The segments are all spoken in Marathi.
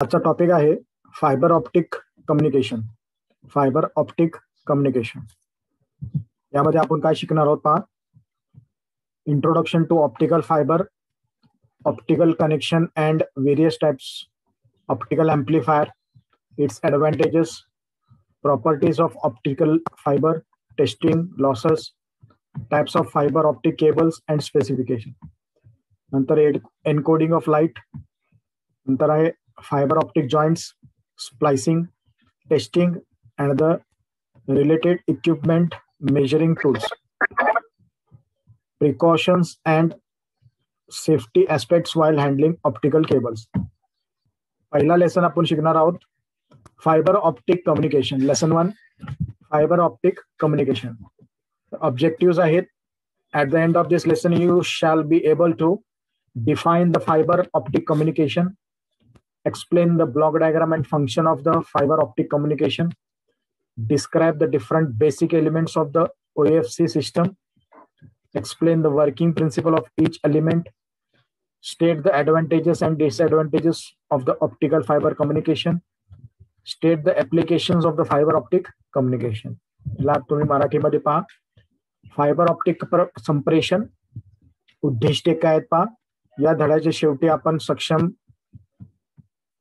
आजचा टॉपिक आहे fibre optic communication fibre optic communication यामध्ये आपण काय शिकणार आहोत पहा? Introduction to optical fibre optical connection and various types optical amplifier its advantages properties of optical fibre testing losses types of fibre optic cables and specification नंतर एड एनकोडिंग ऑफ लाइट नंतर आहे fiber optic joints, splicing, testing, and the related equipment measuring tools. Precautions and safety aspects while handling optical cables. पहिला लेसन आपण शिकणार आहोत fibre optic communication lesson one fibre optic communication objective आहेत at the end of this lesson you shall be able to define the fibre optic communication explain the block diagram and function of the fiber optic communication, describe the different basic elements of the OFC system, explain the working principle of each element, state the advantages and disadvantages of the optical fiber communication, state the applications of the fiber optic communication. ला तुम्ही मराठीमध्ये पहा फायबर ऑप्टिक संप्रेषण उद्दिष्टे काय आहेत पहा या धड्याच्या शेवटी आपण सक्षम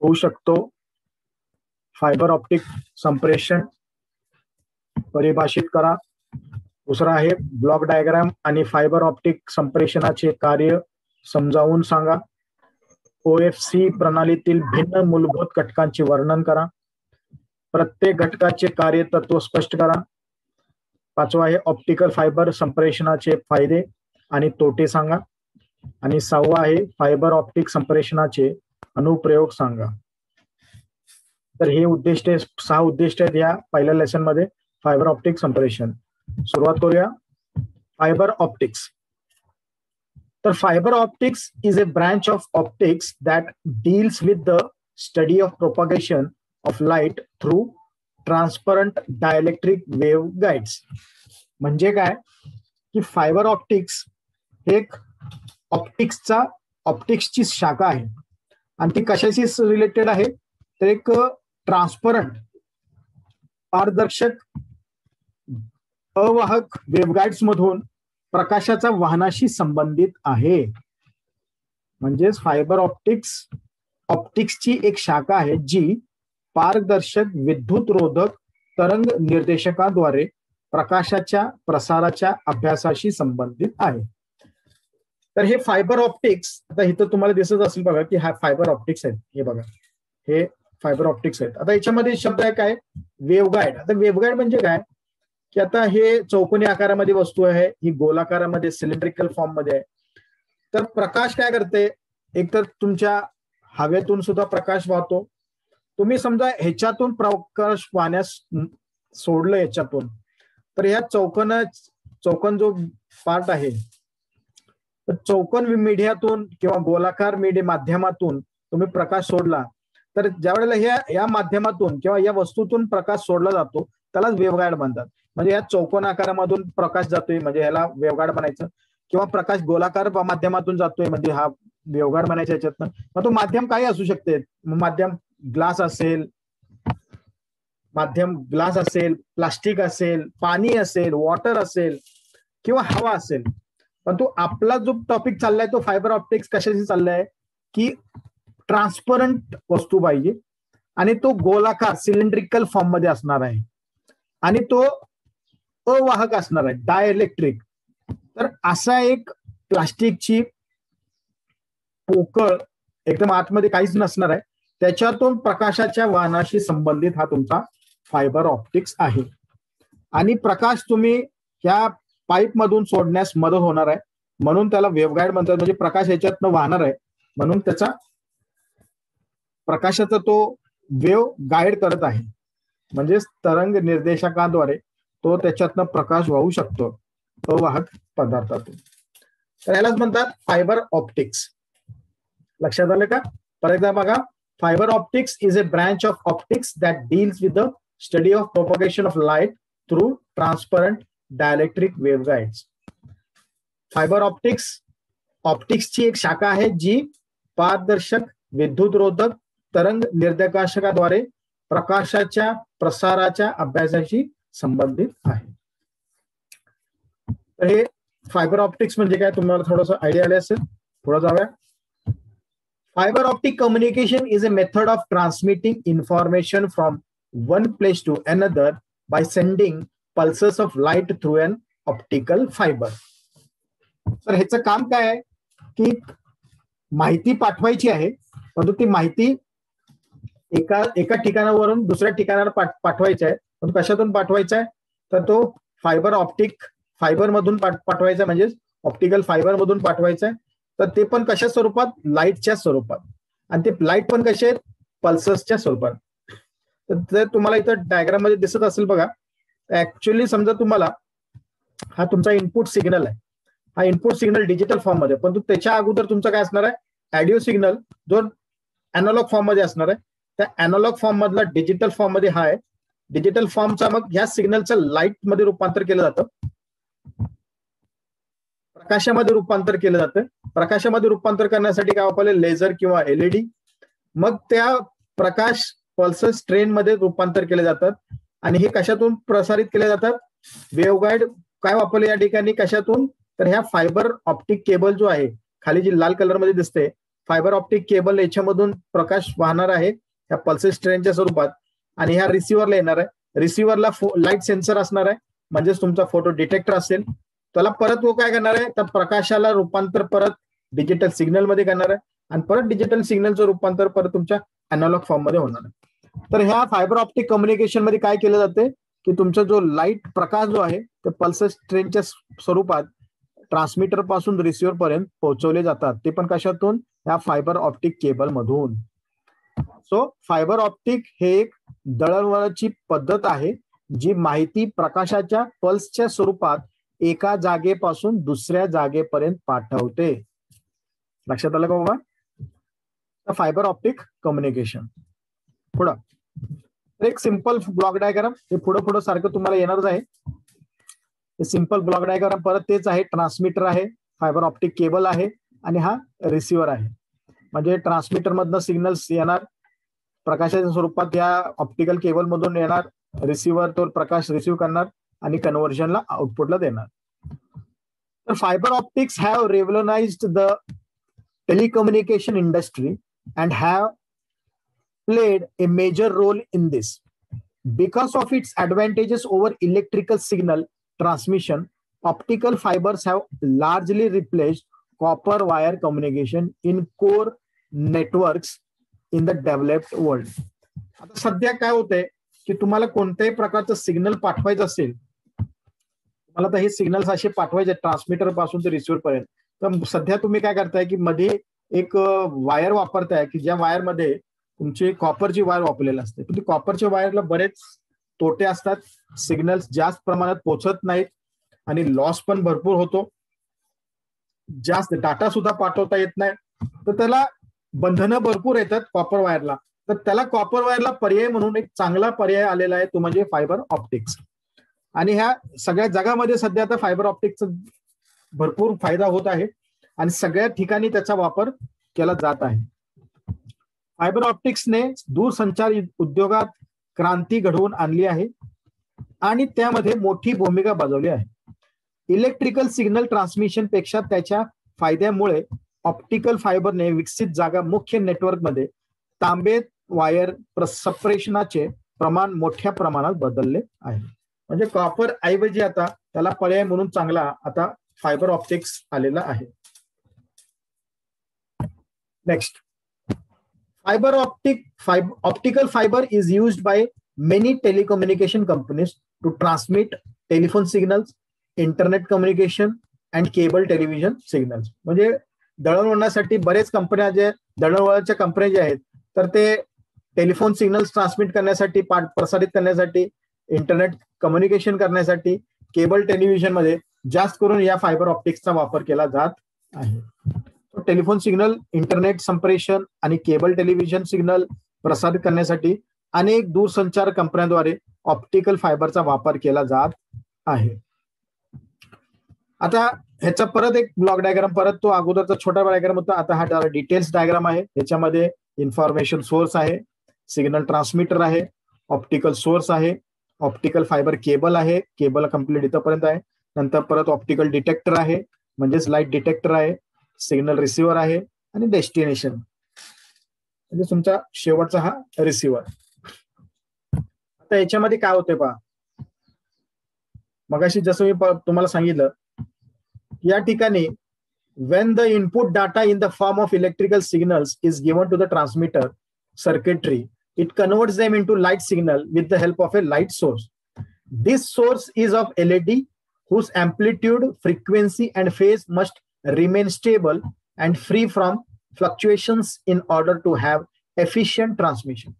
होऊ शकतो. फायबर ऑप्टिक संप्रेषण परिभाषित करा. दुसरा आहे ब्लॉक डायग्राम आणि फायबर ऑप्टिक संप्रेषणाचे कार्य समजावून सांगा. ओ एफ सी प्रणालीतील भिन्न मूलभूत घटकांचे वर्णन करा. प्रत्येक घटकाचे कार्य तत्व स्पष्ट करा. पाचवा आहे ऑप्टिकल फायबर संप्रेषणाचे फायदे आणि तोटे सांगा. आणि सहावा आहे फायबर ऑप्टिक संप्रेषणाचे अनुप्रयोग सांगा. तर हे उद्दिष्ट सहा उद्दिष्ट आहेत या पहिल्या लेसनमध्ये फायबर ऑप्टिक संप्रेषण सुरुवात करूया. फायबर ऑप्टिक्स तर fibre optics is a branch of optics that deals with the study of propagation of light through transparent dielectric waveguides म्हणजे काय? की फायबर ऑप्टिक्स हे एक ऑप्टिक्सचा ऑप्टिक्सची शाखा आहे. आणि ती कशाशी रिलेटेड आहे? तर एक ट्रान्सपरंट पारदर्शक अवाहक वेबगाईड्स मधून प्रकाशाचा वाहनाशी संबंधित आहे. म्हणजेच फायबर ऑप्टिक्स ऑप्टिक्सची एक शाखा आहे जी पारदर्शक विद्युत रोधक तरंग निर्देशकाद्वारे प्रकाशाच्या प्रसाराच्या अभ्यासाशी संबंधित आहे. तर हे फायबर ऑप्टिक्स आता इथं तुम्हाला दिसत असेल बघा की हा फायबर ऑप्टिक्स आहेत. हे बघा. हे फायबर ऑप्टिक्स आहेत. आता याच्यामध्ये शब्द आहे काय? वेवगाईड आता वेवगाईड म्हणजे काय? की आता हे चौकोनी आकारामध्ये वस्तू आहे ही गोलाकारामध्ये सिलेंड्रिकल फॉर्ममध्ये आहे. तर प्रकाश काय करते? एकतर तुमच्या हवेतून सुद्धा प्रकाश वाहतो. तुम्ही समजा ह्याच्यातून प्रकाश वाहण्यास सोडलं याच्यातून तर ह्या चौकन चौकन जो पार्ट आहे तर चौकन मीडियातून किंवा गोलाकार मीडिया माध्यमातून तुम्ही प्रकाश सोडला. तर ज्या वेळेला ह्या या माध्यमातून किंवा या वस्तूतून प्रकाश सोडला जातो त्यालाच वेवगाईड म्हणतात. म्हणजे या चौकोन आकारामधून प्रकाश जातोय म्हणजे ह्याला वेवगाड म्हणायचं. किंवा प्रकाश गोलाकार माध्यमातून जातोय म्हणजे हा वेवगाड म्हणायचा याच्यातनं. मग तो माध्यम काही असू शकते? माध्यम ग्लास असेल माध्यम ग्लास असेल प्लास्टिक असेल पाणी असेल वॉटर असेल किंवा हवा असेल. पण तो आपला जो टॉपिक चाललाय तो फायबर ऑप्टिक्स कशाशी चाललाय? की ट्रान्सपरंट वस्तू पाहिजे आणि तो गोलाकार सिलेंड्रिकल फॉर्ममध्ये असणार आहे. आणि तो अवाहक असणार आहे डायइलेक्ट्रिक तर असा एक प्लास्टिकची पोकळ एकदम आतमध्ये काहीच नसणार आहे. त्याच्यातून प्रकाशाच्या वाहनाशी संबंधित हा तुमचा फायबर ऑप्टिक्स आहे. आणि प्रकाश तुम्ही ह्या पाईप मधून सोडण्यास मदत होणार आहे. म्हणून त्याला वेवगाईड म्हणतात. म्हणजे प्रकाश ह्याच्यातनं वाहणार आहे. म्हणून त्याचा प्रकाशाचा तो वेव गाईड करत आहे. म्हणजे तरंग निर्देशकाद्वारे तो त्याच्यातनं प्रकाश वाहू शकतो. तो वाहक पदार्थातून. तर यालाच म्हणतात फायबर ऑप्टिक्स. लक्षात आलं का? फॉर एकदा बघा. Fibre optics is a branch of optics that deals with the study of propagation of light through transparent dielectric waveguides fibre optics ऑप्टिक्सची एक शाखा आहे जी पारदर्शक विद्युत रोधक तरंग निर्देशाकाद्वारे प्रकाशाच्या प्रसाराच्या अभ्यासाशी संबंधित आहे. तर हे फायबर ऑप्टिक्स म्हणजे काय? तुम्हाला थोडस आयडिया आले असेल. पुढे जाऊया. Fibre optic communication is a method of transmitting information from one place to another by sending pulses of light through an optical fibre तर ह्याचं काम काय आहे? की माहिती पाठवायची आहे परंतु ती माहिती एका एका ठिकाणावरून दुसऱ्या ठिकाणावर पाठवायची आहे. पण कशातून पाठवायचा आहे? तर तो फायबर ऑप्टिक फायबर मधून पाठवायचा म्हणजे ऑप्टिकल फायबर मधून पाठवायचा आहे. तर ते पण कशा स्वरूपात? लाईटच्या स्वरूपात. आणि ते लाइट पण कसे आहेत? पल्ससच्या स्वरूपात. तर तुम्हाला इथं डायग्राममध्ये दिसत असेल बघा. ऍक्च्युअली समजा तुम्हाला हा तुमचा इनपुट सिग्नल आहे. हा इनपुट सिग्नल डिजिटल फॉर्ममध्ये. पण त्याच्या अगोदर तुमचा काय असणार आहे? ऑडिओ सिग्नल जो अॅनालॉग फॉर्ममध्ये असणार आहे त्या अॅनालॉग फॉर्म मधला डिजिटल फॉर्ममध्ये हा आहे. डिजिटल फॉर्मचा मग ह्या सिग्नलचं लाइटमध्ये रूपांतर केलं जातं. प्रकाशामध्ये रूपांतर केलं जातं. प्रकाशामध्ये रूपांतर करण्यासाठी काय वापरले? लेझर किंवा एलईडी मग त्या प्रकाश पल्सेस ट्रेन मध्ये रूपांतर केले जातात. आणि हे कशातून प्रसारित केले जातात? वेवगाईड काय वापरले या ठिकाणी? कशातून? तर ह्या फायबर ऑप्टिक केबल जो आहे खाली जी लाल कलरमध्ये दिसते फायबर ऑप्टिक केबल याच्यामधून प्रकाश वाहणार आहे ह्या पल्सेस ट्रेनच्या स्वरूपात. आणि ह्या रिसिव्हरला येणार आहे. रिसिव्हरला लाइट सेन्सर असणार आहे. म्हणजेच तुमचा फोटो डिटेक्टर असेल. त्याला परत तो काय करणार आहे? तर प्रकाशाला रूपांतर परत डिजिटल सिग्नलमध्ये करणार आहे. आणि परत डिजिटल सिग्नलचं रूपांतर परत तुमच्या अॅनालॉग फॉर्ममध्ये होणार आहे. तर ह्या फायबर ऑप्टिक कम्युनिकेशनमध्ये काय केलं जाते की तुमचा जो लाइट प्रकाश जो आहे ते पल्सेस ट्रेनच्या स्वरूपात ट्रान्समीटरपासून रिसिव्हर पर्यंत पोहोचवले जातात. ते पण कशातून? या फायबर ऑप्टिक केबल मधून. सो फायबर ऑप्टिक हे एक दळणवळणाची पद्धत आहे जी माहिती प्रकाशाच्या पल्सच्या स्वरूपात एका जागेपासून दुसऱ्या जागेपर्यंत पाठवते. लक्षात आलं का बाबा? फायबर ऑप्टिक कम्युनिकेशन पुढं. एक सिंपल ब्लॉक डायग्राम हे पुढं पुढं सारखं तुम्हाला येणारच आहे. सिंपल ब्लॉक डायग्राम परत तेच आहे ट्रान्समीटर आहे फायबर ऑप्टिक केबल आहे आणि हा रिसिव्हर आहे. म्हणजे ट्रान्समीटर मधनं सिग्नल्स येणार प्रकाशाच्या स्वरूपात या ऑप्टिकल केबल मधून येणार रिसिव्हर तो प्रकाश रिसिव्ह करणार आणि कन्व्हर्जनला आउटपुटला देणार. तर fibre optics have revolutionise the telecommunication industry and have played a major role in this. Because of its advantages over electrical signal transmission, optical fibers have largely replaced copper wire communication in core networks in the developed world. आता सध्या काय होतंय की तुम्हाला कोणत्याही प्रकारचं सिग्नल पाठवायचं असेल तुम्हाला तर हे सिग्नल्स असे पाठवायचे ट्रान्समीटरपासून ते रिसिव्हर पर्यंत तर सध्या तुम्ही काय करताय की मध्ये एक वायर वापरताय की ज्या वायरमध्ये तुमची कॉपरची वायर वापरलेली असते. पण कॉपरच्या वायरला बरेच तोटे असतात. सिग्नल्स जास्त प्रमाणात पोचत नाहीत आणि लॉस पण भरपूर होतो. जास्त डाटा सुद्धा पाठवता येत नाही. तर त्याला बंधनं भरपूर येतात कॉपर वायरला. तर त्याला कॉपर वायरला पर्याय म्हणून एक चांगला पर्याय आलेला आहे तो म्हणजे फायबर ऑप्टिक्स. आणि ह्या सगळ्या जगामध्ये सध्या आता फायबर ऑप्टिक्सचा भरपूर फायदा होत आहे. आणि सगळ्या ठिकाणी त्याचा वापर केला जात आहे. फायबर ऑप्टिक्सने दूरसंचार उद्योगात क्रांती घडवून आणली आहे आणि त्यामध्ये मोठी भूमिका बजावली आहे. इलेक्ट्रिकल सिग्नल ट्रान्समिशनपेक्षा त्याच्या फायद्यामुळे ऑप्टिकल फायबरने विकसित जागा मुख्य नेटवर्कमध्ये तांबे वायर सप्रेशनाचे प्रमाण मोठ्या प्रमाणात बदलले आहे. म्हणजे कॉपर ऐवजी आता त्याला पर्याय म्हणून चांगला आता फायबर ऑप्टिक्स आलेला आहे. Next fiber optic fiber, optical fiber is used by many telecommunication companies to transmit telephone signals internet communication and cable television signals म्हणजे दळणवळणासाठी बरेच कंपन्या जे दळणवळणाच्या कंपन्या ज्या आहेत तर ते टेलिफोन सिग्नल्स ट्रान्समिट करण्यासाठी प्रसारित करण्यासाठी इंटरनेट कम्युनिकेशन करण्यासाठी केबल टेलिव्हिजनमध्ये जास्त करून या फायबर ऑप्टिक्सचा वापर केला जात आहे. टेलिफोन सिग्नल इंटरनेट संप्रेषण आणि केबल टेलिव्हिजन सिग्नल प्रसारित करण्यासाठी अनेक दूरसंचार कंपन्यांद्वारे ऑप्टिकल फायबरचा वापर केला जात आहे. आता ह्याचा परत एक ब्लॉक डायग्राम परत तो अगोदरचा छोटा डायग्राम होता. आता हा डिटेल्स डायग्राम आहे. ह्याच्यामध्ये इन्फॉर्मेशन सोर्स आहे सिग्नल ट्रान्समीटर आहे ऑप्टिकल सोर्स आहे ऑप्टिकल फायबर केबल आहे केबल कंप्लीट इथंपर्यंत आहे. नंतर परत ऑप्टिकल डिटेक्टर आहे म्हणजेच लाइट डिटेक्टर आहे. सिग्नल रिसिव्हर आहे आणि डेस्टिनेशन. म्हणजे तुमचा शेवटचा हा रिसिव्हर. आता याच्यामध्ये काय होते पहा. मगाशी जसं मी तुम्हाला सांगितलं या ठिकाणी when the input data in the form of electrical signals is given to the transmitter circuitry it converts them into light signal with the help of a light source. This source is of LED whose amplitude, frequency, and phase must remain stable and free from fluctuations in order to have efficient transmission.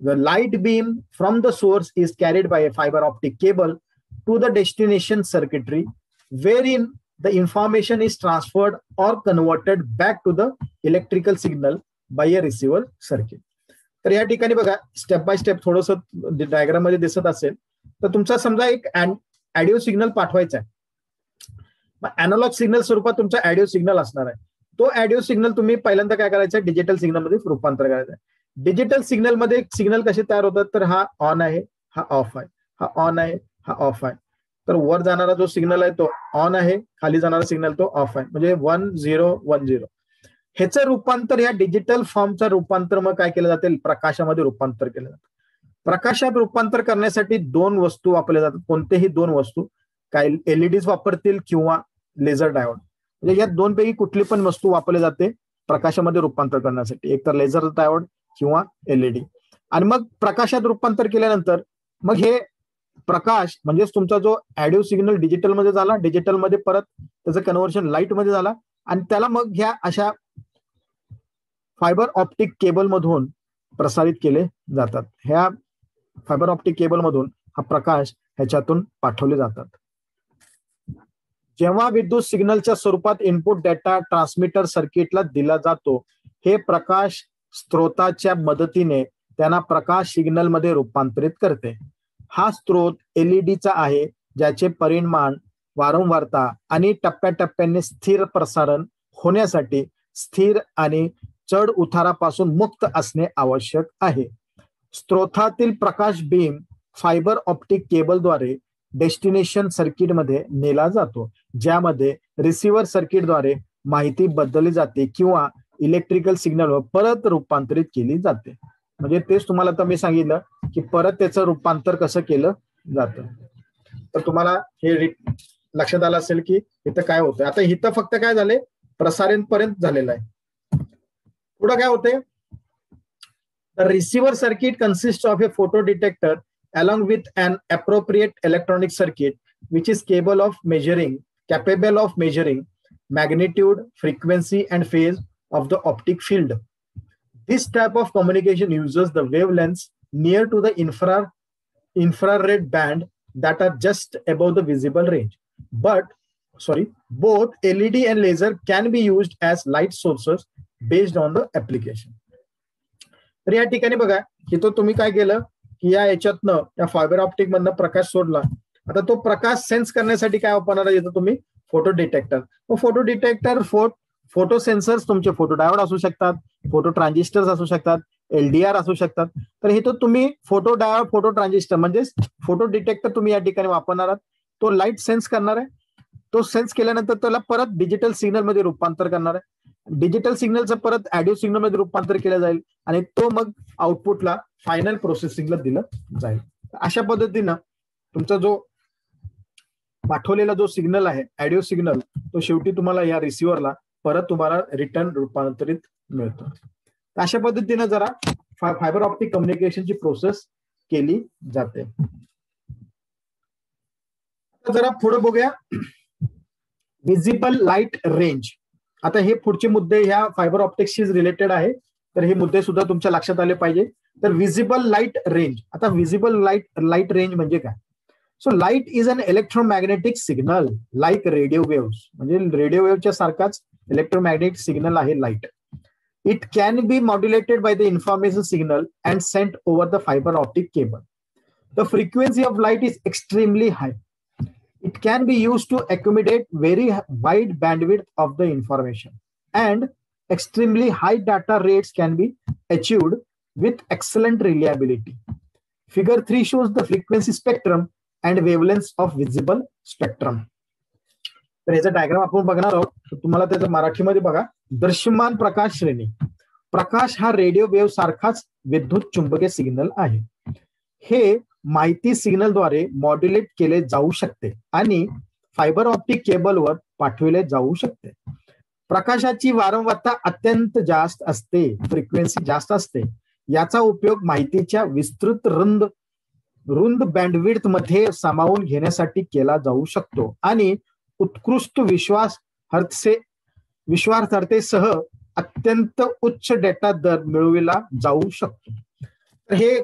The light beam from the source is carried by a fiber optic cable to the destination circuitry, wherein the information is transferred or converted back to the electrical signal by a receiver circuit. तर या ठिकाणी बघा स्टेप बाय स्टेप थोडस डायग्राम मध्ये दिसत असेल तर तुमचा समजा एक ऍडिओ सिग्नल पाठवायचा आहे अॅनालॉग सिग्नल स्वरूपात तुमचा ऍडिओ सिग्नल असणार आहे. तो ऍडिओ सिग्नल तुम्ही पहिल्यांदा काय करायचा डिजिटल सिग्नलमध्ये रूपांतर करायचं आहे. डिजिटल सिग्नलमध्ये सिग्नल कसे तयार होतात? तर हा ऑन आहे हा ऑफ आहे. हा ऑन आहे हा ऑफ आहे. तर वर जाणारा जो सिग्नल आहे तो ऑन आहे खाली जाणारा सिग्नल तो ऑफ आहे. म्हणजे वन झिरो वन झिरो ह्याचं रूपांतर या डिजिटल फॉर्मचं रूपांतर मग काय केलं जाते? प्रकाशामध्ये रूपांतर केलं जातं. प्रकाशात रूपांतर करण्यासाठी दोन वस्तू वापरल्या जातात. कोणतेही दोन वस्तू. काय एलईडीज वापरतील किंवा लेझर डायोड. म्हणजे या दोन पैकी कुठली पण वस्तू वापरली जाते प्रकाशामध्ये रूपांतर करण्यासाठी. एक तर लेझर डायोड किंवा एलईडी. आणि मग प्रकाशात रूपांतर केल्यानंतर मग हे प्रकाश म्हणजेच तुमचा जो ऍडिओ सिग्नल डिजिटलमध्ये झाला डिजिटलमध्ये परत त्याचं कन्व्हर्शन लाइटमध्ये झाला आणि त्याला मग ह्या अशा फायबर ऑप्टिक केबल मधून प्रसारित केले जातात. ह्या फायबर ऑप्टिक केबल मधून हा प्रकाश ह्याच्यातून पाठवले जातात. जेव्हा विद्युत सिग्नलच्या स्वरूपात इनपुट डेटा ट्रान्समीटर सर्किटला दिला जातो हे प्रकाश स्त्रोताच्या मदतीने त्यांना प्रकाश सिग्नलमध्ये रूपांतरित करते. हा स्त्रोत एलईडीचा आहे ज्याचे परिमाण वारंवारता आणि टप्प्याटप्प्याने स्थिर प्रसारण होण्यासाठी स्थिर आणि चढ उतारापासून मुक्त असणे आवश्यक आहे. स्त्रोतातील प्रकाश बीम फायबर ऑप्टिक केबलद्वारे डेस्टिनेशन सर्किटमध्ये नेला जातो ज्यामध्ये रिसिव्हर सर्किटद्वारे माहिती बदलली जाते किंवा इलेक्ट्रिकल सिग्नलवर परत रूपांतरित केली जाते. म्हणजे तेच तुम्हाला तर मी सांगितलं की परत त्याचं रूपांतर कसं केलं जातं. तर तुम्हाला हे लक्षात आलं असेल की इथं काय होतं आता इथं फक्त काय झाले प्रसारण पर्यंत झालेलं आहे. पुढं काय होते receiver circuit consist of a photo detector Along with an appropriate electronic circuit which is capable of measuring capable of measuring magnitude, frequency, and phase of the optic field. This type of communication uses the wavelengths near to the infra, infrared band that are just above the visible range. But, sorry, both LED and laser can be used as light sources based on the application. तर या ठिकाणी बघा इथं तुम्ही काय केलं की या याच्यातनं या फायबर ऑप्टिक मधनं प्रकाश सोडला. आता तो प्रकाश सेन्स करण्यासाठी काय वापरणार आहे? तुम्ही फोटो डिटेक्टर मग फोटो डिटेक्टर फोट फोटो सेन्सर्स तुमचे फोटो डायोड असू शकतात फोटो ट्रान्झिस्टर्स असू शकतात एलडीआर असू शकतात. तर हे तो तुम्ही फोटो डायोड फोटो ट्रान्झिस्टर म्हणजे फोटो डिटेक्टर तुम्ही या ठिकाणी वापरणार आहात. तो लाइट सेन्स करणार आहे. तो सेन्स केल्यानंतर त्याला परत डिजिटल सिग्नलमध्ये रूपांतर करणार आहे. डिजिटल सिग्नलचं परत ऍडिओ सिग्नलमध्ये रूपांतर केलं जाईल आणि तो मग आउटपुटला फायनल प्रोसेसिंगला दिलं जाईल. अशा पद्धतीनं तुमचा जो पाठवलेला जो सिग्नल आहे ऍडिओ सिग्नल तो शेवटी तुम्हाला या रिसिव्हरला परत तुम्हाला रिटर्न रूपांतरित मिळतो. अशा पद्धतीनं जरा फायबर ऑप्टिक कम्युनिकेशनची प्रोसेस केली जाते. जरा पुढे बघूया. विजिबल लाइट रेंज आता हे पुढचे मुद्दे ह्या फायबर ऑप्टिक्सशी रिलेटेड आहे. तर हे मुद्दे सुद्धा तुमच्या लक्षात आले पाहिजे. तर विजिबल लाइट रेंज आता विजिबल लाइट लाइट रेंज म्हणजे काय? So light is an electromagnetic signal like radio waves म्हणजे रेडिओ वेव्हच्या सारखाच इलेक्ट्रोमॅग्नेटिक सिग्नल आहे light it can be modulated by the information signal and sent over the fibre optic cable the frequency of light is extremely high it can be used to accommodate very wide bandwidth of the information and extremely high data rates can be achieved with excellent reliability. Figure 3 shows the frequency spectrum and wavelengths of visible spectrum. तर याचा डायग्राम आपण बघणार आहोत तुम्हाला त्याचं मराठीमध्ये बघा दृश्यमान प्रकाश श्रेणी प्रकाश हा रेडिओ वेव्ह सारखाच विद्युत चुंबकीय सिग्नल आहे हे माहिती सिग्नलद्वारे मॉड्युलेट केले जाऊ शकते आणि फायबर ऑप्टिक केबलवर पाठविले जाऊ शकते. प्रकाशाची वारंवारता अत्यंत जास्त असते फ्रिक्वेन्सी जास्त असते. याचा उपयोग माहितीच्या विस्तृत रुंद रुंद बँडविड्थमध्ये सामावून घेण्यासाठी केला जाऊ शकतो. आणि उत्कृष्ट विश्वास हर्थसे विश्वासार्थेसह अत्यंत उच्च डेटा दर मिळविला जाऊ शकतो. तर हे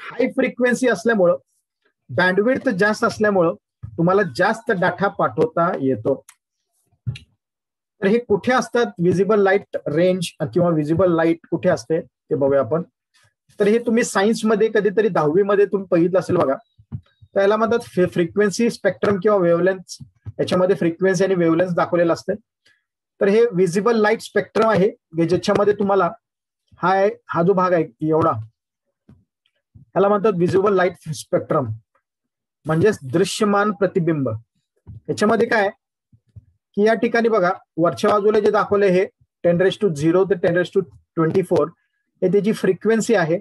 हाय फ्रिक्वेन्सी असल्यामुळं बँडविड्थ जास्त असल्यामुळं तुम्हाला जास्त डाटा पाठवता येतो. तर हे कुठे असतात? विजिबल लाइट रेंज किंवा विजिबल लाइट कुठे असते? ते बघूया आपण. तर हे तुम्ही सायन्समध्ये कधीतरी दहावीमध्ये तुम्ही बघितलं असेल बघा. तर याला म्हणतात फ्रिक्वेन्सी स्पेक्ट्रम किंवा वेवलेन्स याच्यामध्ये फ्रिक्वेन्सी आणि वेवलेन्स दाखवलेलं असते. तर हे विजिबल लाइट स्पेक्ट्रम आहे ज्याच्यामध्ये तुम्हाला हा हा जो भाग आहे एवढा. ह्याला म्हणतात विजिबल लाइट स्पेक्ट्रम म्हणजेच दृश्यमान प्रतिबिंब. याच्यामध्ये काय की या ठिकाणी बघा वरच्या बाजूला जे दाखवले हे टेन रेस टू झिरो ते ten raise to twenty four हे त्याची फ्रिक्वेन्सी आहे.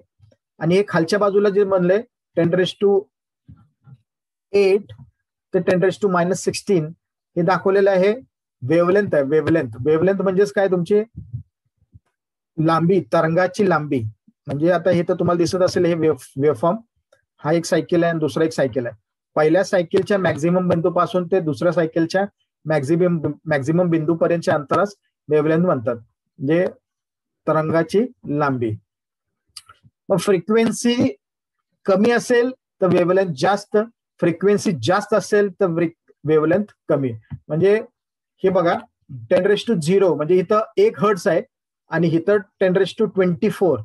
आणि हे खालच्या बाजूला जे म्हणले टेन रेस टू एट ते ten raise to minus sixteen हे दाखवलेलं आहे वेवलेंथ आहे वेवलेंथ वेवलेंथ म्हणजेच काय तुमची? लांबी तरंगाची लांबी. म्हणजे आता हे तर तुम्हाला दिसत असेल हे वेफॉर्म हा एक सायकल आहे आणि दुसरा एक सायकल आहे. पहिल्या सायकलच्या मॅक्झिमम बिंदूपासून ते दुसऱ्या सायकलच्या मॅक्झिमम मॅक्झिमम बिंदूपर्यंतच्या अंतरास वेवलेंथ म्हणतात. म्हणजे तरंगाची लांबी. मग फ्रिक्वेन्सी कमी असेल तर वेवलेंथ जास्त. फ्रिक्वेन्सी जास्त असेल तर वेवलेंथ कमी. म्हणजे हे बघा टेन रेस टू झिरो म्हणजे इथं एक हर्ट्स आहे आणि इथं ten raise to twenty four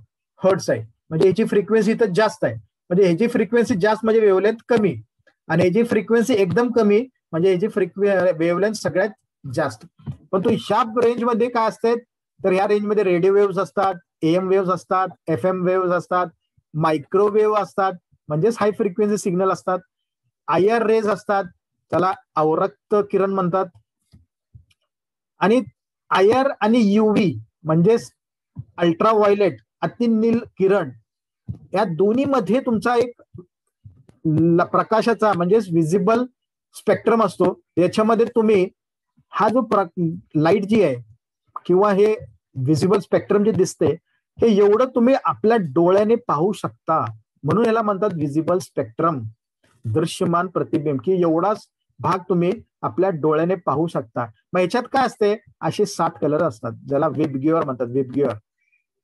hertz आहे. म्हणजे याची फ्रिक्वेन्सी तर जास्त आहे. म्हणजे ह्याची फ्रिक्वेन्सी जास्त म्हणजे वेवलेंथ कमी. आणि ह्याची फ्रिक्वेन्सी एकदम कमी म्हणजे ह्याची फ्रिक्वे वेवलेंथ सगळ्यात जास्त. पण तो ह्या रेंजमध्ये काय असते तर ह्या रेंजमध्ये रेडिओ वेव्ह असतात एम वेव्ह असतात एफ एम वेव्ह असतात मायक्रोवेव्ह असतात म्हणजेच हाय फ्रिक्वेन्सी सिग्नल असतात. आय आर रेज असतात त्याला अवरक्त किरण म्हणतात. आणि आय आर आणि युव्ही म्हणजेच अल्ट्रा व्हायलेट अतिनील किरण. या दोन्ही मध्ये तुमचा एक प्रकाशाचा म्हणजेच विजिबल स्पेक्ट्रम असतो. याच्यामध्ये तुम्ही हा जो लाइट जी आहे किंवा हे विजिबल स्पेक्ट्रम जे दिसते हे एवढं तुम्ही आपल्या डोळ्याने पाहू शकता. म्हणून याला म्हणतात विजिबल स्पेक्ट्रम दृश्यमान प्रतिबिंब. की एवढाच भाग तुम्ही आपल्या डोळ्याने पाहू शकता. मग याच्यात काय असते? असे सात कलर असतात. ज्याला वेबग्युअर म्हणतात. वेबग्युअर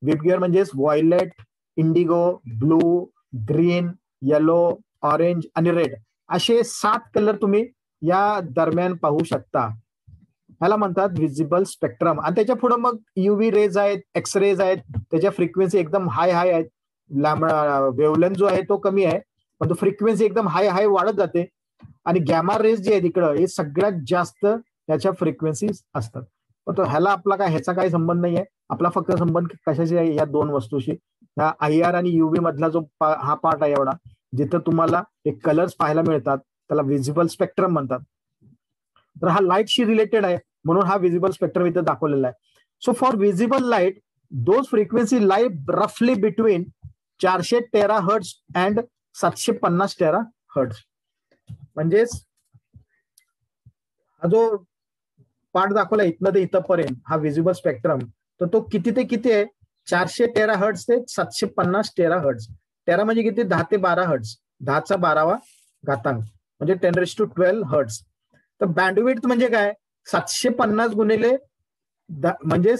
विपगिअर म्हणजेच violet indigo blue green yellow orange आणि रेड असे सात कलर तुम्ही या दरम्यान पाहू शकता. ह्याला म्हणतात व्हिजिबल स्पेक्ट्रम आणि त्याच्या पुढे मग युव्ही रेज आहेत एक्स रेज आहेत त्याच्या फ्रिक्वेन्सी एकदम हाय हाय आहेत. वेवलेन जो आहे तो कमी आहे पण तो फ्रिक्वेन्सी एकदम हाय हाय वाढत जाते. आणि गॅमा रेज जे आहे तिकडं हे सगळ्यात जास्त त्याच्या फ्रिक्वेन्सी असतात. पण तो ह्याला आपला काय ह्याचा काही संबंध नाही आहे आपला फक्त संबंध कशाशी आहे? या दोन वस्तूशी. ह्या आय आर आणि युव्ही मधला जो हा पार्ट आहे एवढा जिथं तुम्हाला हे कलर्स पाहायला मिळतात त्याला विजिबल स्पेक्ट्रम म्हणतात. तर हा लाईटशी रिलेटेड आहे म्हणून हा विजिबल स्पेक्ट्रम इथं दाखवलेला आहे. So for visible light those frequency light रफली बिटवीन चारशे तेरा हर्ट्स अँड सातशे पन्नास टेरा हर्ट्स म्हणजेच हा जो पार्ट दाखवला इथनं ते इथंपर्यंत हा विजिबल स्पेक्ट्रम तर तो किती ते किती आहे? चारशे तेरा हर्ट्स ते सातशे पन्नास टेरा हर्ट्स तेरा म्हणजे किती? दहा ते बारा हर्ट्स दहाचा बारावा घातांक. म्हणजे ten raise to twelve hertz तर बँडविड्थ म्हणजे काय? सातशे पन्नास गुणिले म्हणजे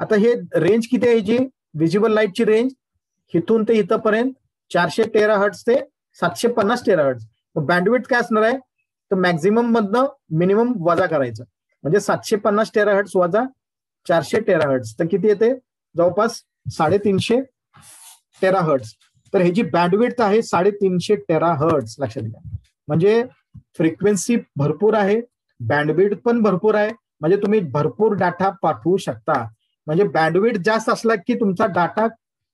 आता हे रेंज किती आहे याची? विजिबल लाईटची रेंज इथून ते इथंपर्यंत चारशे तेरा हर्ट्स ते सातशे पन्नास तेरा हर्ट्स बँडविड्थ काय असणार आहे? तर मॅक्झिमम मधनं मिनिमम वजा करायचं. म्हणजे सातशे पन्नास टेरा हर्ट्स वजा चारशे टेरा हर्ट्स तर किती येते? जवळपास साडेतीनशे टेरा हर्ट्स तर ह्याची बँडविड्थ आहे साडेतीनशे टेरा हर्ट्स लक्षात घ्या. म्हणजे फ्रिक्वेन्सी भरपूर आहे बँडविड पण भरपूर आहे. म्हणजे तुम्ही भरपूर डाटा पाठवू शकता. म्हणजे बँडविड जास्त असला की तुमचा डाटा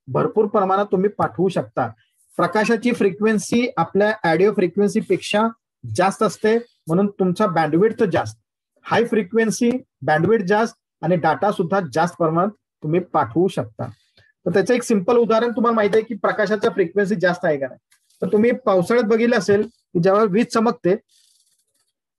भरपूर प्रमाणात तुम्ही पाठवू शकता. प्रकाशाची फ्रिक्वेन्सी आपल्या ऑडिओ फ्रिक्वेन्सी पेक्षा जास्त असते. म्हणून तुमचा बँडविड तर जास्त. हाय फ्रिक्वेन्सी बँडविड जास्त. आणि डाटा सुद्धा जास्त प्रमाणात तुम्ही पाठवू शकता. तर त्याचं एक सिंपल उदाहरण तुम्हाला माहिती आहे की प्रकाशाचा फ्रिक्वेन्सी जास्त आहे का नाही. तर तुम्ही पावसाळ्यात बघितलं असेल की जेव्हा वीज चमकते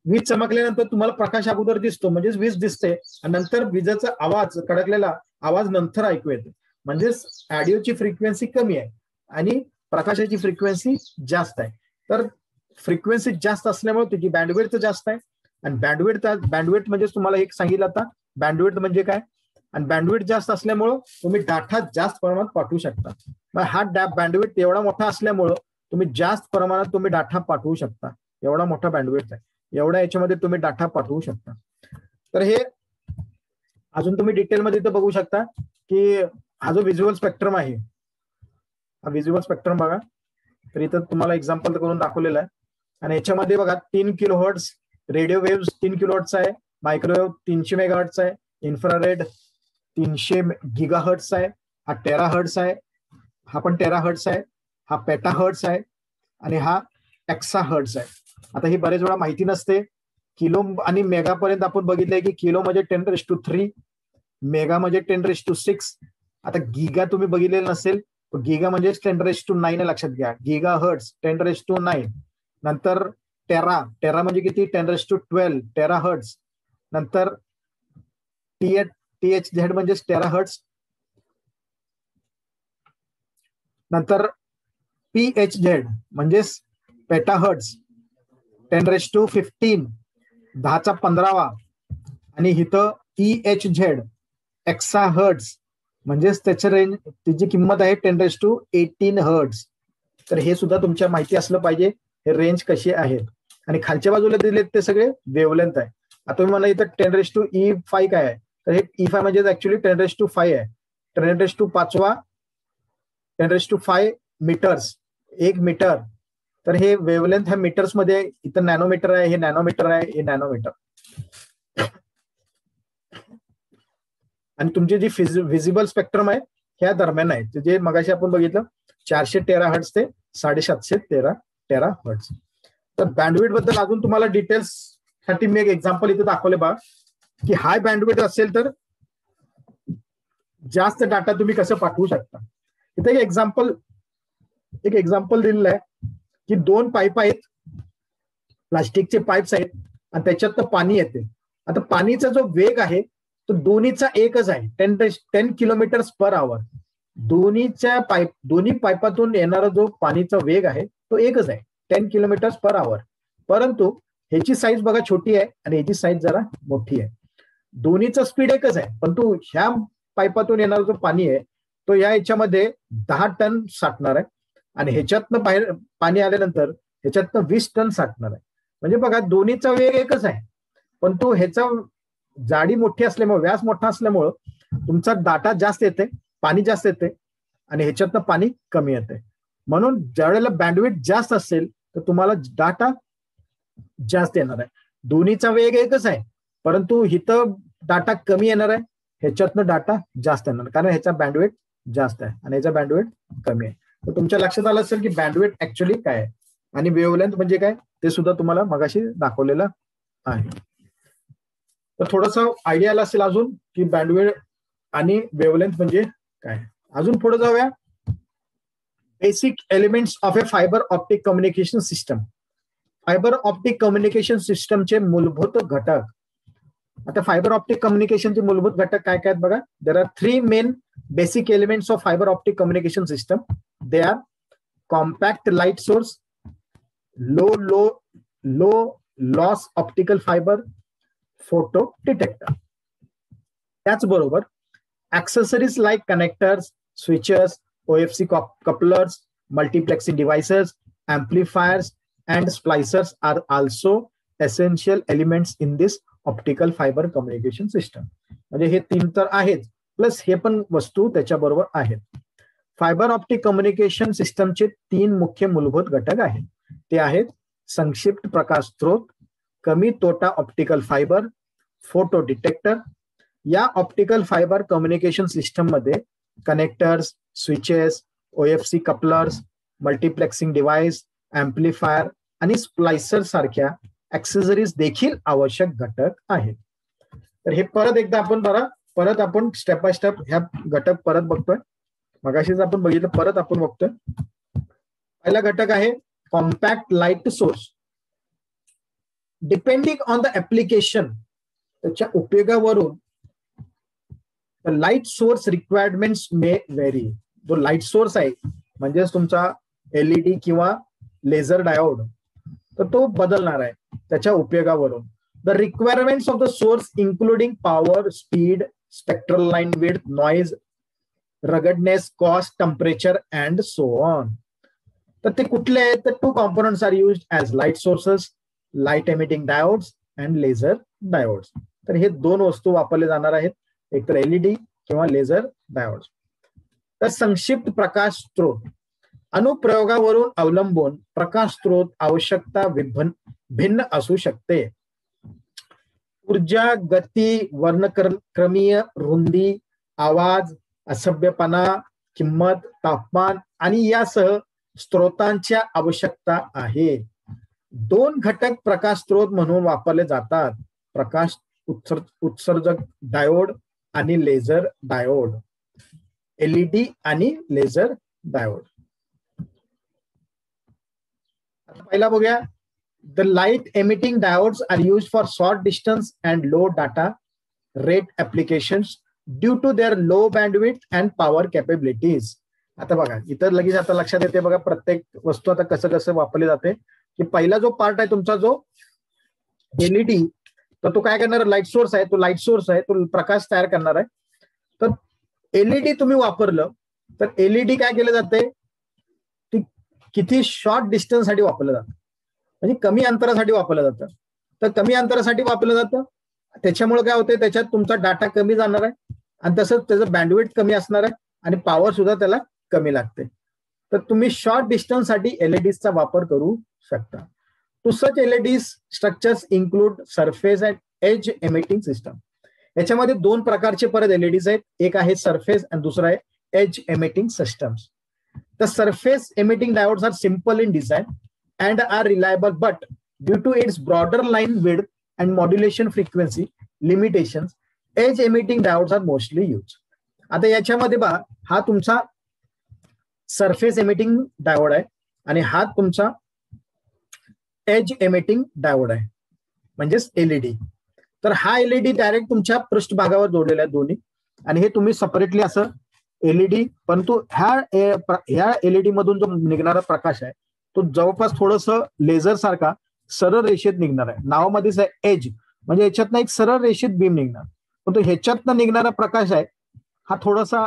वीज चमकल्यानंतर तुम्हाला प्रकाश अगोदर दिसतो म्हणजेच वीज दिसते आणि नंतर विजेचा आवाज कडकलेला आवाज नंतर ऐकू येतो. म्हणजेच ऑडिओची फ्रिक्वेन्सी कमी आहे आणि प्रकाशाची फ्रिक्वेन्सी जास्त आहे. तर फ्रिक्वेन्सी जास्त असल्यामुळे त्याची बँडवेड तर जास्त आहे. आणि बँडवेड बँडवेड म्हणजे तुम्हाला एक सांगितलं आता बँडविड म्हणजे काय? आणि बँडविड जास्त असल्यामुळं तुम्ही डाटा जास्त प्रमाणात पाठवू शकता. मग हा डॅप बँडविड एवढा मोठा असल्यामुळं तुम्ही जास्त प्रमाणात तुम्ही डाटा पाठवू शकता. एवढा मोठा बँडविड आहे. एवढ्या याच्यामध्ये तुम्ही डाटा पाठवू शकता. तर हे अजून तुम्ही डिटेलमध्ये इथं बघू शकता की हा जो व्हिज्युअल स्पेक्ट्रम आहे हा व्हिज्युअल स्पेक्ट्रम बघा. तर इथं तुम्हाला एक्झाम्पल करून दाखवलेलं आहे. आणि याच्यामध्ये बघा तीन किलो हर्ट्स रेडिओ वेव्ह तीन किलो हर्ट्स आहे. मायक्रोवेव्ह तीनशे मेगाहर्ट्स आहे. इन्फ्रारेड तीनशे गिगा हर्ट्स आहे. हा टेरा हर्ट्स आहे. हा पण टेरा हर्ट्स आहे. हा पेटा हर्ट्स आहे. आणि हा एक्सा हर्ट्स आहे. आता ही बरेच वेळा माहिती नसते. किलो आणि मेगापर्यंत आपण बघितलंय की किलो म्हणजे ten raise to three mega म्हणजे टेन रेस टू सिक्स आता गिगा तुम्ही बघितलेलं नसेल गिगा म्हणजे टेन रेस टू नाईन लक्षात घ्या. Giga hertz ten raise to nine नंतर टेरा टेरा म्हणजे किती? Ten raise to twelve tera hertz नंतर T H T H Z म्हणजे टेराहर्ट्स नंतर पी एच झेड म्हणजेच petahertz ten raise to fifteen दहाचा पंधरावा. आणि इथं E H Z exa hertz म्हणजेच त्याचे रेंज त्याची किंमत आहे ten raise to eighteen hertz तर हे सुद्धा तुमच्या माहिती असलं पाहिजे. हे रेंज कशी आहेत आणि खालच्या बाजूला दिलेत ते सगळे वेवलेंथ आहे. आता तुम्ही मला इथं ten raise to E five काय आहे? तर हे ई फाय म्हणजे actually ten raise to five आहे. टेन रेस टू पाचवा ten raise to five metres एक मीटर तर हे वेवलेंथ ह्या मीटर्समध्ये इथं नॅनोमीटर आहे हे नॅनोमीटर आहे हे नॅनोमीटर आणि तुमची जी व्हिजिबल स्पेक्ट्रम आहे ह्या दरम्यान आहे. जे मगाशी आपण बघितलं चारशे तेरा हर्ट्स ते साडेसातशे तेरा टेरा हर्ट्स तर बँडविडबद्दल अजून तुम्हाला डिटेल्स साठी मी एक एक्झाम्पल इथे दाखवले बा की हाय बँडविड असेल तर जास्त डाटा तुम्ही कसं पाठवू शकता. इथे एक एक्झाम्पल एक एक्झाम्पल दिलेलं आहे की दोन पाईप आहेत. प्लास्टिकचे पाईप्स आहेत. आणि त्याच्यात पाणी येते. आता पाणीचा जो वेग आहे तो दोन्हीचा एकच आहे. Ten ten kilometre per hour दोन्हीच्या पाईप दोन्ही पाईपातून येणारा जो पाणीचा वेग आहे तो एकच आहे. टेन किलोमीटर पर आवर परंतु ह्याची साईज बघा छोटी आहे आणि ह्याची साईज जरा मोठी आहे. दोन्हीचा स्पीड एकच आहे परंतु ह्या पाईपातून येणारा जो पाणी आहे तो या ह्याच्यामध्ये दहा टन साठणार आहे. आणि ह्याच्यातनं बाहेर पाणी आल्यानंतर ह्याच्यातनं वीस टन साठणार आहे. म्हणजे बघा दोन्हीचा वेग एकच आहे. पण तो ह्याचा जाडी मोठी असल्यामुळे व्यास मोठा असल्यामुळं तुमचा डाटा जास्त येते पाणी जास्त येते आणि ह्याच्यातनं पाणी कमी येते. म्हणून ज्यावेळेला बँडविड जास्त असेल तर तुम्हाला डाटा जास्त येणार आहे. दोन्हीचा वेग एकच आहे परंतु इथं डाटा कमी येणार आहे. ह्याच्यातनं डाटा जास्त येणार कारण ह्याचा बँडवेट जास्त आहे आणि ह्याचा बँडवेट कमी आहे. तर तुमच्या लक्षात आलं असेल की बँडवेट ऍक्च्युली काय आहे? आणि वेवलेंथ म्हणजे काय? ते सुद्धा तुम्हाला मगाशी दाखवलेलं आहे. तर थोडस आयडिया आला असेल अजून की बँडवेड आणि वेवलेंथ म्हणजे काय? अजून पुढे जाऊया. Basic elements of a fibre optic communication system fibre optic communication सिस्टमचे मूलभूत घटक. आता फायबर ऑप्टिक कम्युनिकेशनचे मूलभूत घटक काय काय आहेत बघा? There are three main basic elements of fibre optic communication system they are compact light source low low low loss optical fibre photo detector त्याचबरोबर accessories like connectors switchers OFC couplers multiplexing devices amplifiers and splicers are also essential elements in this optical fibre communication system म्हणजे हे तीन तर आहेच प्लस हे पण वस्तू त्याच्याबरोबर आहेत. फायबर ऑप्टिक कम्युनिकेशन सिस्टमचे तीन मुख्य मूलभूत घटक आहेत. ते आहेत संक्षिप्त प्रकाश स्त्रोत कमी तोटा ऑप्टिकल फायबर फोटो डिटेक्टर या ऑप्टिकल फायबर कम्युनिकेशन सिस्टममध्ये connectors switches OFC couplers multiplexing device amplifier आणि स्प्लायसर सारख्या ऍक्सेसरीज देखील आवश्यक घटक आहेत. तर हे परत एकदा आपण बरा परत आपण स्टेप बाय स्टेप ह्या घटक परत बघतोय. मगाशीच आपण बघितलं परत आपण बघतोय. पहिला घटक आहे compact light source depending on the application त्याच्या उपयोगावरून light source requirement may vary जो लाइट सोर्स आहे म्हणजेच तुमचा एलईडी किंवा लेझर डायोड तर तो बदलणार आहे त्याच्या उपयोगावरून. The requirements of the source including power speed spectral line with noise ruggedness cost temperature and so on तर ते कुठले आहेत? तर two components are use as light sources light emitting diodes and laser diodes तर हे दोन वस्तू वापरले जाणार आहेत. एक तर एलईडी किंवा लेझर डायोड्स तर संक्षिप्त प्रकाश स्त्रोत अनुप्रयोगावरून अवलंबून प्रकाश स्त्रोत आवश्यकता भिन्न असू शकते. ऊर्जा गती वर्णक्रमीय रुंदी आवाज असभ्यपणा किंमत तापमान आणि यासह स्त्रोतांच्या आवश्यकता आहे. दोन घटक प्रकाश स्त्रोत म्हणून वापरले जातात. प्रकाश उत्सर्जक डायोड आणि लेझर डायोड. एलईडी आणि लेझर डायोड. पहिला बघूया. The light emitting diodes are use for short distance and low data rate application due to their low bandwidth and power capabilities आता बघा इतर लगेच आता लक्षात येते बघा प्रत्येक वस्तू आता कसं कसं वापरली जाते. की पहिला जो पार्ट आहे तुमचा जो एलईडी तर तो काय करणार लाइट सोर्स आहे तो लाइट सोर्स आहे तो प्रकाश तयार करणार आहे. तर एलईडी तुम्ही वापरलं तर एलईडी काय केलं जाते? किती शॉर्ट डिस्टन्ससाठी वापरलं जातं. म्हणजे कमी अंतरासाठी वापरलं जातं. तर कमी अंतरासाठी वापरलं जातं. त्याच्यामुळे काय होतंय त्याच्यात तुमचा डाटा कमी जाणार आहे. आणि तसंच त्याचं बँडवेट कमी असणार आहे. आणि पॉवर सुद्धा त्याला कमी लागते. तर तुम्ही शॉर्ट डिस्टन्ससाठी एलईडीचा वापर करू शकता. Two such LED structures include surface and edge emitting system याच्यामध्ये दोन प्रकारचे परत एलईडीज आहेत. एक आहे सरफेस आणि दुसरा आहे edge emitting systems The surface emitting diodes are simple in design and are reliable but due to its broader line width and modulation frequency limitation edge emitting diodes are mostly used. आता याच्यामध्ये बा हा तुमचा सरफेस एमिटिंग डायोड आहे आणि हा तुमचा एज एमिटिंग डायोड आहे म्हणजेच एलईडी तर हा एलईडी डायरेक्ट तुमच्या पृष्ठभागावर जोडलेला आहे दोन्ही आणि हे तुम्ही सेपरेटली असं एलईडी परंतु ह्या ह्या एलईडी मधून जो निघणारा प्रकाश आहे तो जवळपास थोडस लेझर सारखा सरळ रेषेत निघणार आहे. नावामध्येच आहे एज म्हणजे ह्याच्यातनं एक सरळ रेषेत बीम निघणार. पण तो ह्याच्यातनं निघणारा प्रकाश आहे हा थोडासा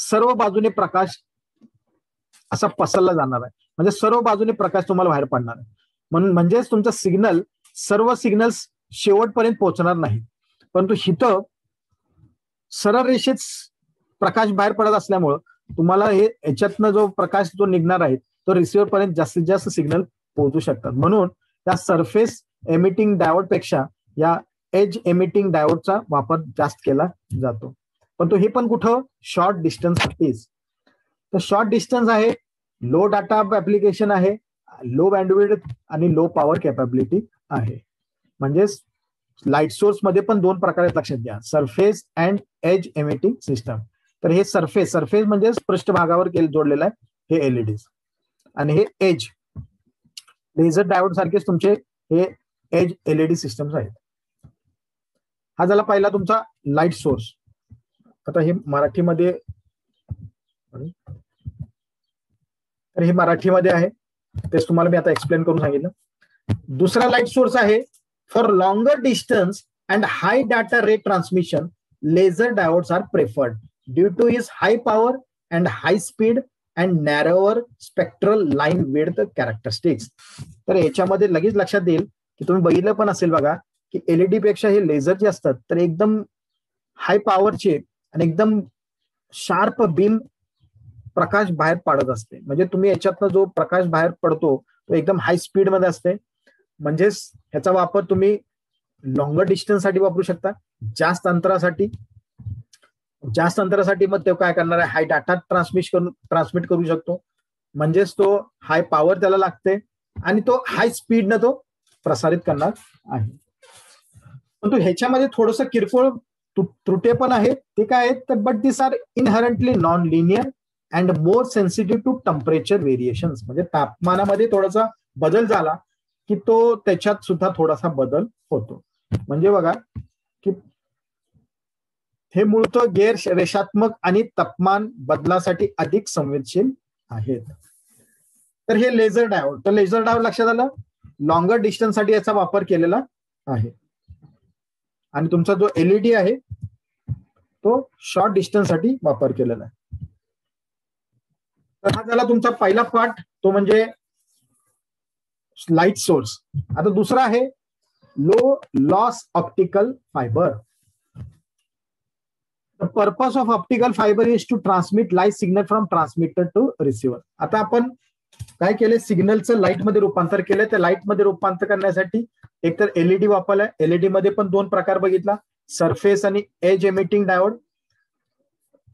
सर्व बाजूने प्रकाश असा पसरला जाणार आहे. म्हणजे सर्व बाजूने प्रकाश तुम्हाला बाहेर पडणार आहे. म्हणून म्हणजेच तुमचा सिग्नल सर्व सिग्नल्स शेवटपर्यंत पोहोचणार नाही परंतु हिथं सरळ रेषेत प्रकाश बाहेर पडत असल्यामुळं तुम्हाला हे याच्यातनं जो प्रकाश जो निघणार आहे तो रिसिव्हर पर्यंत जास्तीत जास्त सिग्नल पोहोचू शकतात. म्हणून त्या सरफेस एमिटिंग डायोडपेक्षा या एज एमिटिंग डायोडचा वापर जास्त केला जातो. पण तो हे पण कुठं? शॉर्ट डिस्टन्स साठीच. तर शॉर्ट डिस्टन्स आहे लो डाटा ऍप्लिकेशन आहे लो बँडविड आणि लो पॉवर कॅपॅबिलिटी आहे. म्हणजेच लाइट सोर्समध्ये पण दोन प्रकारे लक्षात घ्या. Surface and edge emitting system तर हे सरफेस सरफेस म्हणजे पृष्ठभागावर जोडलेलं आहे हे एलईडी आणि हे एज लेझर डायोड सारखेच तुमचे हे एज एलईडी सिस्टम आहेत. हा झाला पहिला तुमचा लाइट सोर्स आता हे मराठीमध्ये तर हे मराठीमध्ये आहे. तेच तुम्हाला मी आता एक्सप्लेन करून सांगितलं. दुसरा लाइट सोर्स आहे for longer distance and high data rate transmission laser diodes are preferred due to is high power and high speed and narrower spectral line with characteristics तर याच्यामध्ये लगेच लक्षात येईल की तुम्ही बघितलं पण असेल बघा की एलईडी पेक्षा हे लेझर जे असतात तर एकदम हाय पॉवरचे आणि एकदम शार्प बीम प्रकाश बाहेर पाडत असते. म्हणजे तुम्ही याच्यातनं जो प्रकाश बाहेर पडतो तो एकदम हाय स्पीडमध्ये असते. म्हणजेच ह्याचा वापर तुम्ही लॉंगर डिस्टन्ससाठी वापरू शकता. जास्त अंतरासाठी जास्त अंतरासाठी मग तो काय करणार आहे? हाय डाटा ट्रान्समिट करून ट्रान्समिट करू शकतो. म्हणजेच तो हाय पॉवर त्याला लागते आणि तो हाय स्पीडनं तो प्रसारित करणार आहे. परंतु ह्याच्यामध्ये थोडस किरकोळ त्रुटे पण आहेत. ते काय आहेत? तर but this are inherently non linear and more sensitive to temperature variation म्हणजे तापमानामध्ये थोडासा बदल झाला की तो त्याच्यात सुद्धा थोडासा बदल होतो. म्हणजे बघा हे मूळतः गैर रेषात्मक आणि तापमान बदलासाठी अधिक संवेदनशील आहेत. तर हे लेझर डायोड तर लेझर डायोड लक्षात आलं? लॉंगर डिस्टन्ससाठी याचा वापर केलेला आहे. आणि तुमचा जो एलईडी आहे तो शॉर्ट डिस्टन्ससाठी वापर केलेला आहे. तर हा झाला तुमचा पहिला पार्ट तो म्हणजे लाइट सोर्स आता दुसरा आहे low loss optical fibre the purpose of optical fibre is to transmit light signal from transmitter to receiver आता आपण काय केले सिग्नलचं लाईटमध्ये रूपांतर केलंय. त्या लाईटमध्ये रूपांतर करण्यासाठी एक तर एलईडी वापरला एलईडी मध्ये पण दोन प्रकार बघितला. सरफेस आणि एज एमिटिंग डायोड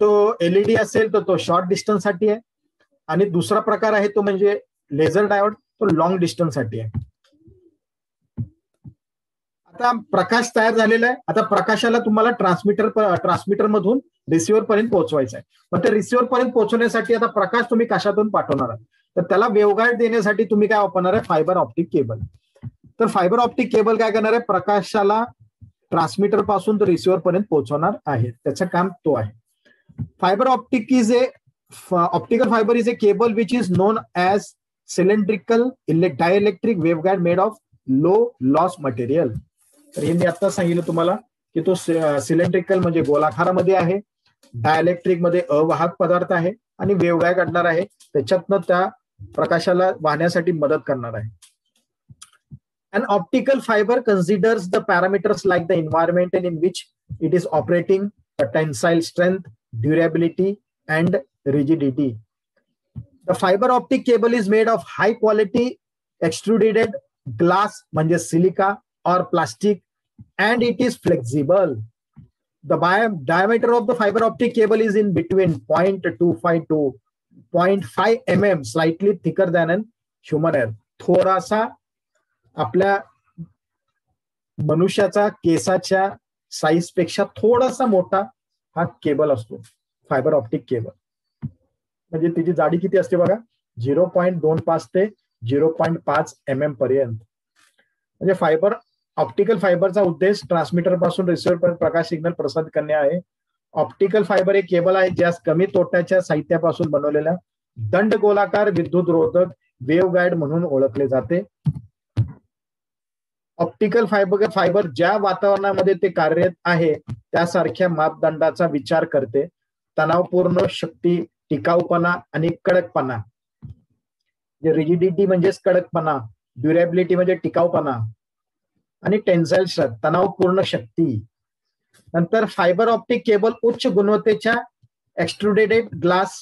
तो एलईडी असेल तर तो शॉर्ट डिस्टन्ससाठी आहे. आणि दुसरा प्रकार आहे तो म्हणजे लेझर डायोड तो लॉंग डिस्टन्ससाठी आहे. आता प्रकाश तयार झालेला आहे. आता प्रकाशाला तुम्हाला ट्रान्समीटर ट्रान्समीटर मधून रिसिव्हर पर्यंत पोहोचवायचा आहे. मग ते रिसिव्हर पर्यंत पोहोचवण्यासाठी आता प्रकाश तुम्ही कशातून पाठवणार आहात? तर त्याला वेवगाईड देण्यासाठी तुम्ही काय वापरणार आहे? फायबर ऑप्टिक केबल तर फायबर ऑप्टिक केबल काय करणार आहे? प्रकाशाला ट्रान्समीटरपासून तर रिसिव्हर पर्यंत पोहोचवणार आहे. त्याचं काम तो आहे. Fibre optic is a optical fibre is a cable which is known as cylindrical dielectric waveguide made of low loss material तर हे मी आत्ताच सांगितलं तुम्हाला की तो सिलेंड्रिकल म्हणजे गोलाकारामध्ये आहे डायलेक्ट्रिकमध्ये अवाहक पदार्थ आहे आणि वेवगाय काढणार आहे. त्याच्यातनं त्या प्रकाशाला वाहण्यासाठी मदत करणार आहे. And optical fibre considers the parameters like the environment in which it is operating tensile strength durability and rigidity the fibre optic cable is made of high quality extruded glass म्हणजे silica or plastic, and it is flexible. The diameter of the fiber optic cable is in between 0.25 to 0.5 mm, slightly thicker than an human hair. थोडासा आपल्या मनुष्याचा केसाच्या साईजपेक्षा थोडासा मोठा हा केबल असतो फायबर ऑप्टिक केबल म्हणजे तिची जाडी किती असते बघा झिरो पॉईंट दोन पाच ते झिरो पॉईंट पाच एम एम पर्यंत म्हणजे फायबर ऑप्टिकल फायबरचा उद्देश ट्रान्समीटरपासून रिसिव्हर प्रकाश सिग्नल प्रसारित करणे आहे. ऑप्टिकल फायबर हे केबल आहे ज्यास कमी तोट्याच्या साहित्यापासून बनवलेल्या दंड गोलाकार विद्युत रोधक वेव गाईड म्हणून ओळखले जाते. ऑप्टिकल फायबर फायबर ज्या वातावरणामध्ये ते कार्यरत आहे त्यासारख्या मापदंडाचा विचार करते. तणावपूर्ण शक्ती टिकाऊपणा आणि कडकपणा. रिजिडिटी म्हणजेच कडकपणा ड्युरेबिलिटी म्हणजे टिकाऊपणा. आणि टेन्साईल स्ट्रेंथ तणावपूर्ण शक्ती. नंतर फायबर ऑप्टिक केबल उच्च गुणवत्तेच्या एक्स्ट्रुडेटेड ग्लास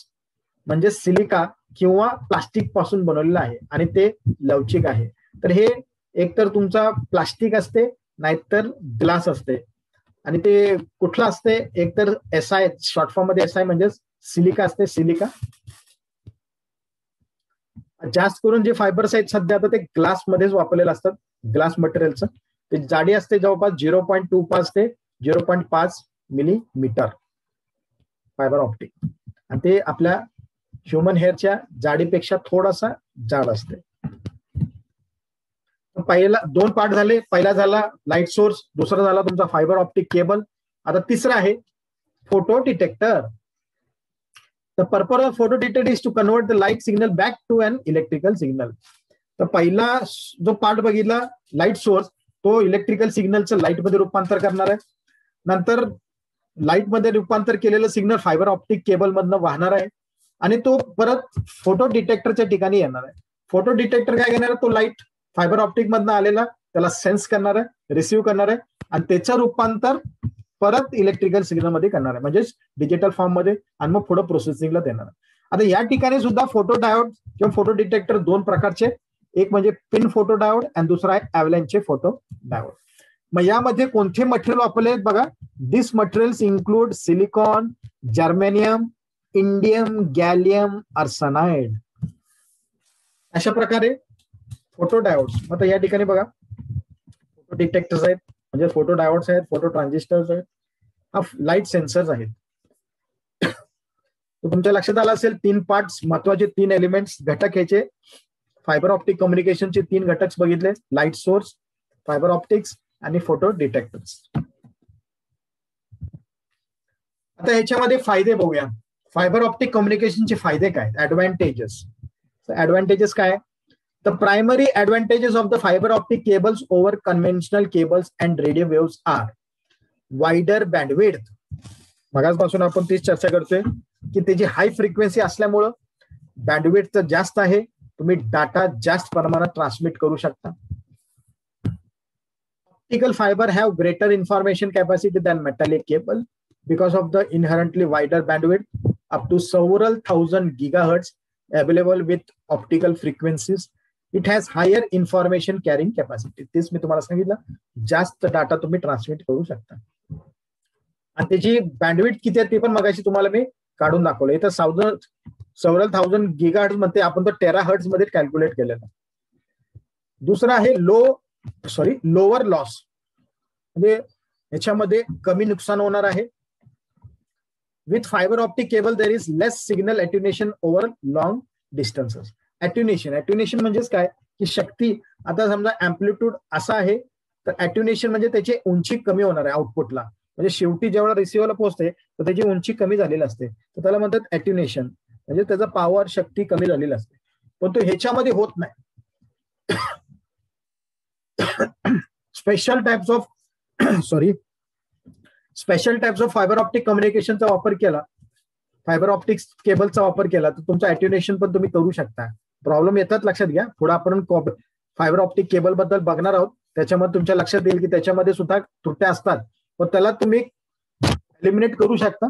म्हणजे सिलिका किंवा प्लास्टिकपासून बनवलेलं आहे आणि ते लवचिक आहे. तर हे एकतर तुमचा प्लास्टिक असते नाहीतर ग्लास असते. आणि ते कुठलं असते? एकतर एस आय शॉर्ट फॉर्ममध्ये एस आय म्हणजेच सिलिका असते सिलिका. जास्त करून जे फायबर्स आहेत सध्या आता ते ग्लास मध्येच वापरलेलं असतात ग्लास मटेरियलचं ते जाडी असते जवळपास झिरो पॉईंट टू पाच ते झिरो पॉईंट पाच मिलीमीटर फायबर ऑप्टिक आणि ते आपल्या ह्युमन हेअरच्या जाडीपेक्षा थोडासा जाड असते. पहिला दोन पार्ट झाले. पहिला झाला लाइट सोर्स दुसरा झाला तुमचा फायबर ऑप्टिक केबल आता तिसरा आहे photo detector the purpose of photo detector is to convert the light signal back to an electrical signal तर पहिला जो पार्ट बघितला लाइट सोर्स तो इलेक्ट्रिकल सिग्नलचं लाइटमध्ये रूपांतर करणार आहे. नंतर लाइटमध्ये रूपांतर केलेलं सिग्नल फायबर ऑप्टिक केबल मधनं वाहणार आहे. आणि तो परत फोटो डिटेक्टरच्या ठिकाणी येणार आहे. फोटो डिटेक्टर काय घेणार आहे? तो लाइट फायबर ऑप्टिक मधनं आलेला त्याला सेन्स करणार आहे रिसिव्ह करणार आहे. आणि त्याचं रूपांतर परत इलेक्ट्रिकल सिग्नलमध्ये करणार आहे. म्हणजेच डिजिटल फॉर्ममध्ये. आणि मग पुढे प्रोसेसिंगला देणार आहे. आता या ठिकाणी सुद्धा फोटो डायोड किंवा फोटो डिटेक्टर दोन प्रकारचे एक म्हणजे पिन फोटो डायोड आणि दुसरा आहे अॅव्हलॅनचे फोटो डायोड मग यामध्ये कोणते मटेरियल वापरले आहेत बघा? This materials include silicon germanium indium gallium arsenide अशा प्रकारे फोटो डायोड्स आता या ठिकाणी बघा. फोटो डिटेक्टर्स आहेत. म्हणजे फोटो डायोड्स आहेत फोटो ट्रान्झिस्टर्स आहेत. लाइट सेन्सर्स आहेत. तुमच्या लक्षात आलं असेल तीन पार्ट महत्त्वाचे तीन एलिमेंट्स घटक ह्याचे. फायबर ऑप्टिक कम्युनिकेशनचे तीन घटक बघितले. लाइट सोर्स फायबर ऑप्टिक्स आणि फोटो डिटेक्टर्स आता ह्याच्यामध्ये फायदे बघूया. फायबर ऑप्टिक कम्युनिकेशनचे फायदे काय? ऍडव्हान्टेजेस ऍडव्हान्टेजेस काय? The primary advantages of the fibre optic cables over conventional cables and radio waves are wider bandwidth मगाचपासून आपण तीच चर्चा करतोय की त्याची हाय फ्रिक्वेन्सी असल्यामुळं बँडविड्थ तर जास्त आहे. तुम्ही डाटा जास्त प्रमाणात ट्रान्समिट करू शकता. Optical fibre have greater information capacity than metallic cable because of the inherently wider bandwidth up to several thousand gigahertz available with optical frequencies it has higher information carrying capacity तेच मी तुम्हाला सांगितलं. जास्त डाटा तुम्ही ट्रान्समिट करू शकता. आणि त्याची बँडविड किती आहे ते पण मगाशी तुम्हाला मी काढून दाखवलं. इथं साऊदर्न सेव्हरल थाउजंड गिगा हर्ट्समध्ये आपण तो टेरा हर्ट्समध्ये कॅल्क्युलेट केलेला. दुसरं आहे लो सॉरी लोअर लॉस म्हणजे याच्यामध्ये कमी नुकसान होणार आहे. With fibre optic cable there is less signal attenuation over long distances attenuation attenuation म्हणजेच काय? की शक्ती आता समजा अँप्लिट्यूड असा आहे तर अट्युनेशन म्हणजे त्याची उंची कमी होणार आहे आउटपुटला म्हणजे शेवटी जेव्हा रिसिव्हरला पोहोचते तर त्याची उंची कमी झालेली असते. तर त्याला म्हणतात अट्युनेशन म्हणजे त्याचा पॉवर शक्ती कमी झालेली असते. पण तो ह्याच्यामध्ये होत नाही. Special types of sorry special types of fibre optic कम्युनिकेशनचा वापर केला. फायबर ऑप्टिक्स केबलचा वापर केला. तर तुमचं अॅट्युनेशन पण तुम्ही करू शकता. प्रॉब्लेम येतात लक्षात घ्या. पुढे आपण फायबर ऑप्टिक केबलबद्दल बघणार आहोत. त्याच्यामध्ये तुमच्या लक्षात येईल की त्याच्यामध्ये सुद्धा त्रुट्या असतात. पण त्याला तुम्ही एलिमिनेट करू शकता.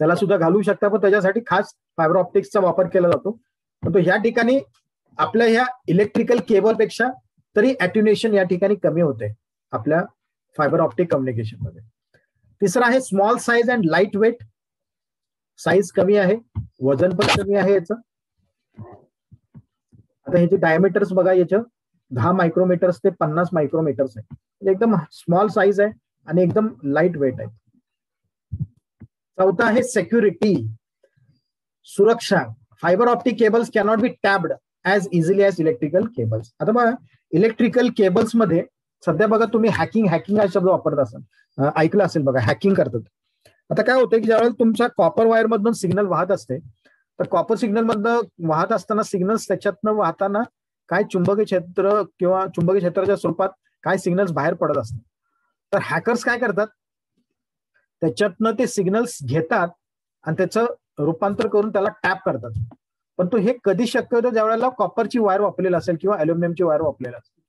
त्याला सुद्धा घालू शकता पण त्याच्यासाठी खास फायबर ऑप्टिक्सचा वापर केला जातो. पण तो ह्या ठिकाणी आपल्या ह्या इलेक्ट्रिकल केबलपेक्षा तरी अॅट्युनेशन या ठिकाणी कमी होते आपल्या फायबर ऑप्टिक कम्युनिकेशनमध्ये. तिसरं आहे small size and light weight size कमी आहे वजन पण कमी आहे याचं. आता ह्याचे डायमीटर्स बघा याचं दहा मायक्रोमीटर्स ते पन्नास मायक्रोमीटर्स आहे. एकदम स्मॉल साईज आहे आणि एकदम लाइट वेट आहे. चौथा आहे सेक्युरिटी सुरक्षा. Fibre optic cables cannot be tapped as easily as electrical cables आता बघा इलेक्ट्रिकल केबल्समध्ये सध्या बघा तुम्ही हॅकिंग हॅकिंग हा शब्द वापरत असाल. ऐकलं असेल बघा हॅकिंग करतात. आता काय होतं की ज्यावेळेला तुमच्या कॉपर वायर मधून सिग्नल वाहत असते तर कॉपर सिग्नल मधनं वाहत असताना सिग्नल्स त्याच्यातनं वाहताना काय चुंबकीय क्षेत्र किंवा चुंबकीय क्षेत्राच्या स्वरूपात काय सिग्नल्स बाहेर पडत असतात? तर हॅकर्स काय करतात? त्याच्यातनं ते सिग्नल्स घेतात आणि त्याचं रूपांतर करून त्याला टॅप करतात. पण तो हे कधी शक्य होतं? ज्या वेळेला कॉपरची वायर वापरलेली असेल किंवा अल्युमिनियमची वायर वापरलेली असेल.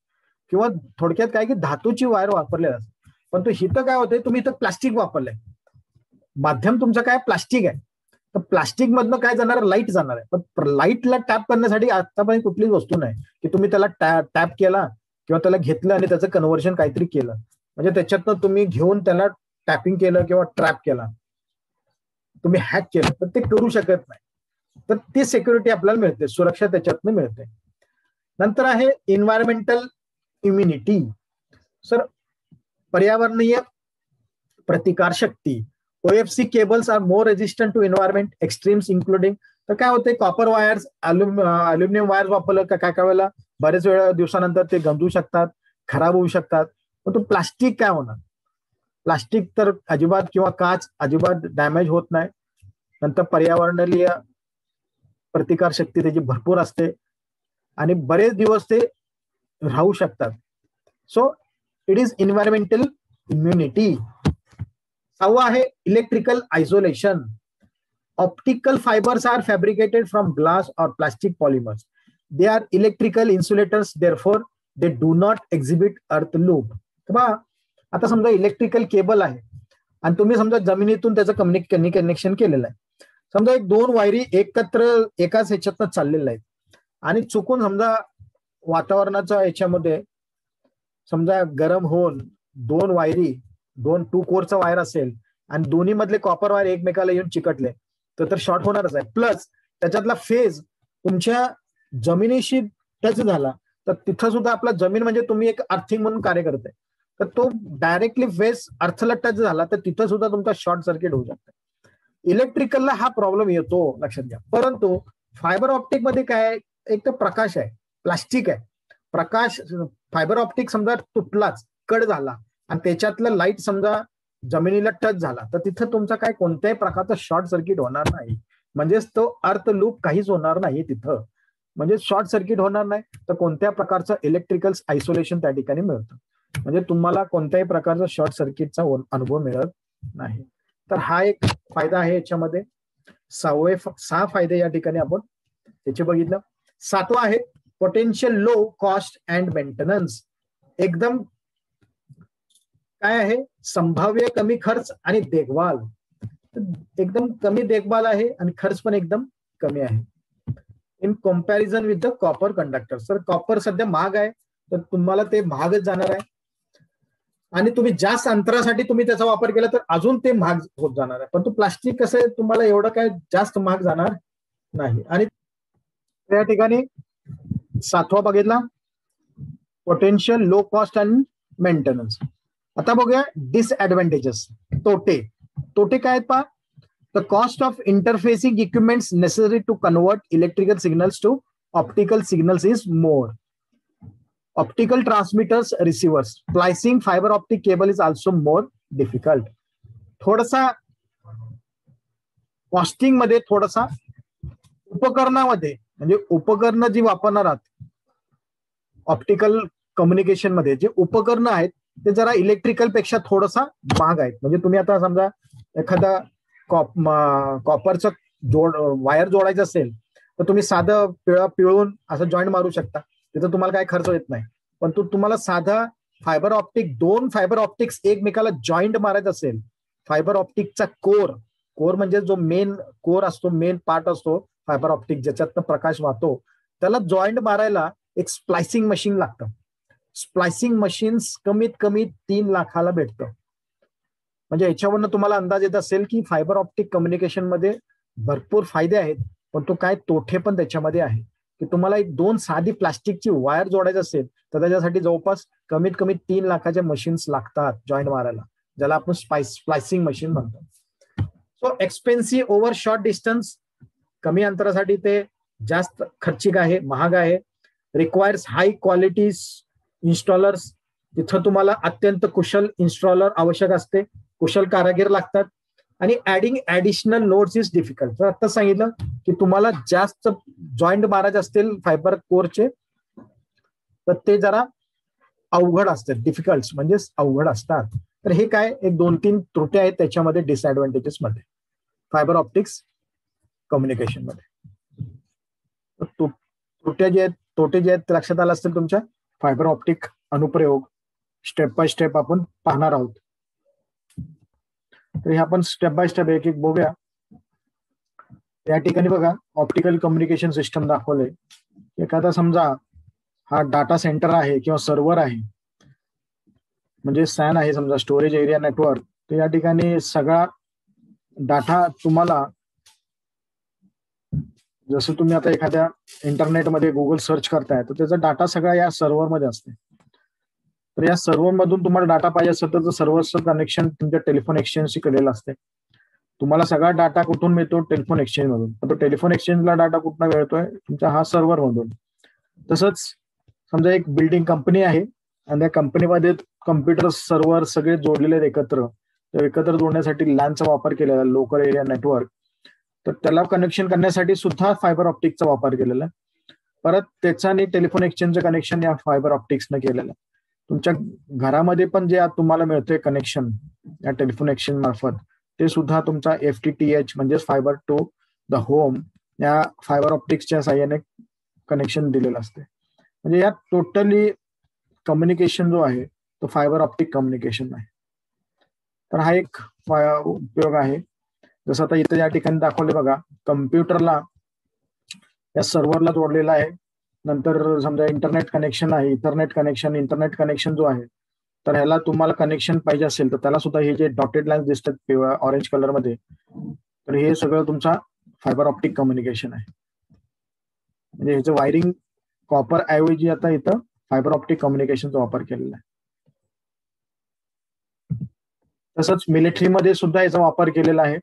किंवा थोडक्यात काय की धातूची वायर वापरलेली असेल. पण तो हिथं काय होतंय? तुम्ही इथं प्लास्टिक वापरलंय. माध्यम तुमचं काय? प्लास्टिक आहे. तर प्लास्टिक मधनं काय जाणार? लाइट जाणार आहे. पण लाईटला टॅप करण्यासाठी आतापर्यंत कुठलीच वस्तू नाही. की तुम्ही त्याला टॅप केला किंवा त्याला घेतलं आणि त्याचं कन्व्हर्शन काहीतरी केलं. म्हणजे त्याच्यातनं तुम्ही घेऊन त्याला टॅपिंग केलं किंवा ट्रॅप केला. तुम्ही हॅक केलं तर ते करू शकत नाही. तर ती सिक्युरिटी आपल्याला मिळते सुरक्षा त्याच्यातनं मिळते. नंतर आहे इन्व्हायरमेंटल इम्युनिटी सर पर्यावरणीय प्रतिकार शक्ती. OFC cables are more resistant to environment extremes including तर काय होते कॉपर वायर्स अल्युमिनियम वायर्स वापरलं का काय काय वेळेला? बरेच वेळा दिवसानंतर ते गंजू शकतात खराब होऊ शकतात. पण तो प्लास्टिक काय होणार? प्लास्टिक तर अजिबात किंवा काच अजिबात डॅमेज होत नाही. नंतर पर्यावरणीय प्रतिकार शक्ती त्याची भरपूर असते. आणि बरेच दिवस ते राहू शकतात. So it is environmental immunity सहावा आहे electrical isolation optical fibres are fabricated from glass or plastic polymers they are electrical insulators therefore they do not exhibit earth loop बा आता समजा इलेक्ट्रिकल केबल आहे. आणि तुम्ही समजा जमिनीतून त्याचं कम्युनिक कनेक्शन केलेलं आहे. समजा एक दोन वायरी एकत्र एकाच ह्याच्यातनं चाललेल्या आहेत. आणि चुकून समजा वातावरणाच्या याच्यामध्ये समजा गरम होऊन दोन वायरी दोन टू कोरचा वायर असेल आणि दोन्ही मधले कॉपर वायर एकमेकाला येऊन चिकटले तर तर शॉर्ट होणारच आहे. प्लस त्याच्यातला फेज तुमच्या जमिनीशी टच झाला तर तिथं सुद्धा आपला जमीन म्हणजे तुम्ही एक अर्थिंग म्हणून कार्य करताय. तर तो डायरेक्टली फेस अर्थला टच झाला तर तिथं सुद्धा तुमचा शॉर्ट सर्किट होऊ शकतं. इलेक्ट्रिकलला हा प्रॉब्लेम येतो लक्षात घ्या. परंतु फायबर ऑप्टिकमध्ये काय एक तर प्रकाश आहे प्लास्टिक आहे. प्रकाश फायबर ऑप्टिक समजा तुटलाच कड झाला आणि त्याच्यातलं लाइट समजा जमिनीला टच झाला तर तिथं तुमचा काय कोणत्याही प्रकारचा शॉर्ट सर्किट होणार नाही. म्हणजेच तो अर्थ लूप काहीच होणार नाही तिथं. म्हणजे शॉर्ट सर्किट होणार नाही तर कोणत्या प्रकारचं इलेक्ट्रिकल आयसोलेशन त्या ठिकाणी मिळतं. म्हणजे तुम्हाला कोणत्याही प्रकारचा शॉर्ट सर्किटचा अनुभव मिळत नाही. तर हा एक फायदा आहे याच्यामध्ये. सहावे सहा फायदे या ठिकाणी आपण त्याचे बघितलं. सातवा आहे potential low cost and maintenance एकदम काय आहे? संभाव्य कमी खर्च आणि देखभाल. एकदम कमी देखभाल आहे आणि खर्च पण एकदम कमी आहे. In comparison with the copper conductor sir copper सध्या महाग आहे. तर तुम्हाला ते महागच जाणार आहे. आणि तुम्ही जास्त अंतरासाठी तुम्ही त्याचा वापर केला तर अजून ते महाग होत जाणार आहे. परंतु प्लास्टिक कसं आहे तुम्हाला एवढं काय जास्त महाग जाणार नाही. आणि त्या ठिकाणी सातवा बघितला. Potential low cost and maintenance आता बघूया डिसएडव्हान्टेजेस तोटे. तोटे काय आहेत पा the cost of interfacing equipments necessary to convert electrical signals to optical signals is more optical transmitters receivers splicing fibre optic cable is also more difficult थोडासा कॉस्टिंगमध्ये थोडासा उपकरणामध्ये म्हणजे उपकरण जी वापरणार आहात ऑप्टिकल कम्युनिकेशनमध्ये जे उपकरणं आहेत ते जरा इलेक्ट्रिकलपेक्षा थोडासा महाग आहेत. म्हणजे तुम्ही आता समजा एखादा कॉप कॉपरचं जोड वायर जोडायचं असेल तर तुम्ही साधं पिळ पिळून असं जॉईंट मारू शकता. तिथं तुम्हाला काय खर्च येत नाही. पण तू तुम्हाला साधा फायबर ऑप्टिक दोन फायबर ऑप्टिक्स एकमेकाला जॉईंट मारायचं असेल. फायबर ऑप्टिकचा कोर कोर म्हणजे जो मेन कोर असतो मेन पार्ट असतो फायबर ऑप्टिक ज्याच्यातनं प्रकाश वाहतो त्याला जॉईंट मारायला एक स्प्लायसिंग मशीन लागतं. स्प्लायसिंग मशीन्स कमीत कमी तीन लाखाला भेटतं. म्हणजे याच्यावरनं तुम्हाला अंदाज येत असेल की फायबर ऑप्टिक कम्युनिकेशनमध्ये भरपूर फायदे आहेत पण तो काय तोटे पण त्याच्यामध्ये आहे. की तुम्हाला एक दोन साधी प्लास्टिकची वायर जोडायची असेल तर त्याच्यासाठी जवळपास कमीत कमी तीन लाखाच्या मशीन्स लागतात जॉईंट मारायला ज्याला आपण स्पाइस स्प्लायसिंग मशीन म्हणतो. So expensive over short distance कमी अंतरासाठी ते जास्त खर्चिक आहे महाग आहे. रिक्वायर्स हाय क्वालिटीज इन्स्टॉलर्स तिथं तुम्हाला अत्यंत कुशल इन्स्टॉलर आवश्यक असते. कुशल कारागीर लागतात. आणि adding additional notes is difficult तर आता सांगितलं की तुम्हाला जास्त जॉईंट मारायचे असतील फायबर कोरचे तर ते जरा अवघड असतात डिफिकल्ट म्हणजे अवघड असतात. तर हे काय? एक दोन तीन त्रुट्या आहेत त्याच्यामध्ये डिसएडव्हान्टेजेस मध्ये. Fibre optics कम्युनिकेशनमध्ये. त्रुट्या जे आहेत तोटे जे आहेत लक्षात आलं असतील तुमच्या? फायबर ऑप्टिक अनुप्रयोग स्टेप बाय स्टेप आपण पाहणार आहोत. तर हे आपण स्टेप बाय स्टेप एक एक बघूया. या ठिकाणी बघा ऑप्टिकल कम्युनिकेशन सिस्टम दाखवले एखादा समजा हा डाटा सेंटर आहे किंवा सर्व्हर आहे म्हणजे सॅन आहे समजा स्टोरेज एरिया नेटवर्क तर या ठिकाणी सगळा डाटा तुम्हाला जसं तुम्ही आता एखाद्या इंटरनेटमध्ये गुगल सर्च करताय तर त्याचा डाटा सगळा या सर्व्हरमध्ये असते तर या सर्व्हर मधून तुम्हाला डाटा पाहिजे असेल तर सर्वस्व कनेक्शन तुमच्या टेलिफोन एक्सचेंजशी केलेलं असते. तुम्हाला सगळा डाटा कुठून मिळतो? टेलिफोन एक्सचेंज मधून. तर टेलिफोन एक्सचेंजला डाटा कुठून मिळतोय? तुमच्या हा सर्व्हर मधून. तसंच समजा एक बिल्डिंग कंपनी आहे आणि त्या कंपनीमध्ये कम्प्युटर सर्व्हर सगळे जोडलेले आहेत एकत्र. तर एकत्र जोडण्यासाठी लॅनचा वापर केलेला लोकल एरिया नेटवर्क तर त्याला कनेक्शन करण्यासाठी सुद्धा फायबर ऑप्टिकचा वापर केलेला आहे. परत त्याचा आणि टेलिफोन एक्सचेंजचं कनेक्शन या फायबर ऑप्टिक्सनं केलेलं आहे. तुमच्या घरामध्ये पण जे तुम्हाला मिळतंय कनेक्शन या टेलिफोन एक्सचेंज मार्फत ते सुद्धा तुमचा एफ टी टी एच म्हणजे फायबर टू द होम या फायबर ऑप्टिक्सच्या साह्याने कनेक्शन दिलेलं असते म्हणजे या टोटली कम्युनिकेशन जो आहे तो फायबर ऑप्टिक कम्युनिकेशन आहे. तर हा एक उपयोग आहे. जसं आता इथं या ठिकाणी दाखवले बघा कम्प्युटरला या सर्व्हरला जोडलेला आहे. नंतर समजा इंटरनेट कनेक्शन आहे इंटरनेट कनेक्शन इंटरनेट कनेक्शन जो आहे तर ह्याला तुम्हाला कनेक्शन पाहिजे असेल तर त्याला सुद्धा हे जे डॉटेड लाईन्स दिसतात ऑरेंज कलरमध्ये तर हे सगळं तुमचा फायबर ऑप्टिक कम्युनिकेशन आहे. म्हणजे ह्याचं वायरिंग कॉपर ऐवजी आता इथं फायबर ऑप्टिक कम्युनिकेशनचा वापर केलेला आहे. तसंच मिलिटरीमध्ये सुद्धा याचा वापर केलेला आहे.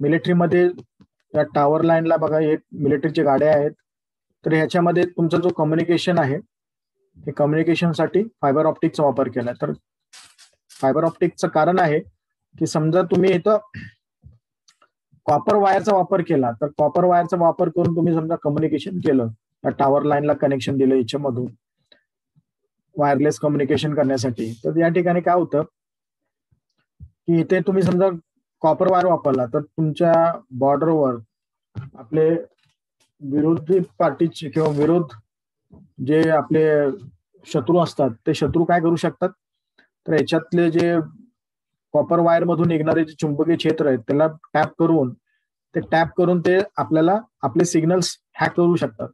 मिलिटरीमध्ये या टावर लाईनला बघा हे मिलिटरीच्या गाड्या आहेत. तर ह्याच्यामध्ये तुमचा जो कम्युनिकेशन आहे हे कम्युनिकेशनसाठी फायबर ऑप्टिकचा वापर केला तर फायबर ऑप्टिकचं कारण आहे की समजा तुम्ही इथं कॉपर वायरचा वापर केला तर कॉपर वायरचा वापर करून तुम्ही समजा कम्युनिकेशन केलं टॉवर टावर लाईनला कनेक्शन दिलं याच्यामधून वायरलेस कम्युनिकेशन करण्यासाठी तर या ठिकाणी काय होतं की इथे तुम्ही समजा कॉपर वायर वापरला तर तुमच्या बॉर्डरवर आपले विरोधी पार्टीचे किंवा विरोध जे आपले शत्रू असतात ते शत्रू काय करू शकतात? तर याच्यातले जे कॉपर वायर मधून निघणारे जे चुंबकीय क्षेत्र आहेत त्याला टॅप करून ते टॅप करून ते आपल्याला आपले सिग्नल्स हॅक करू शकतात.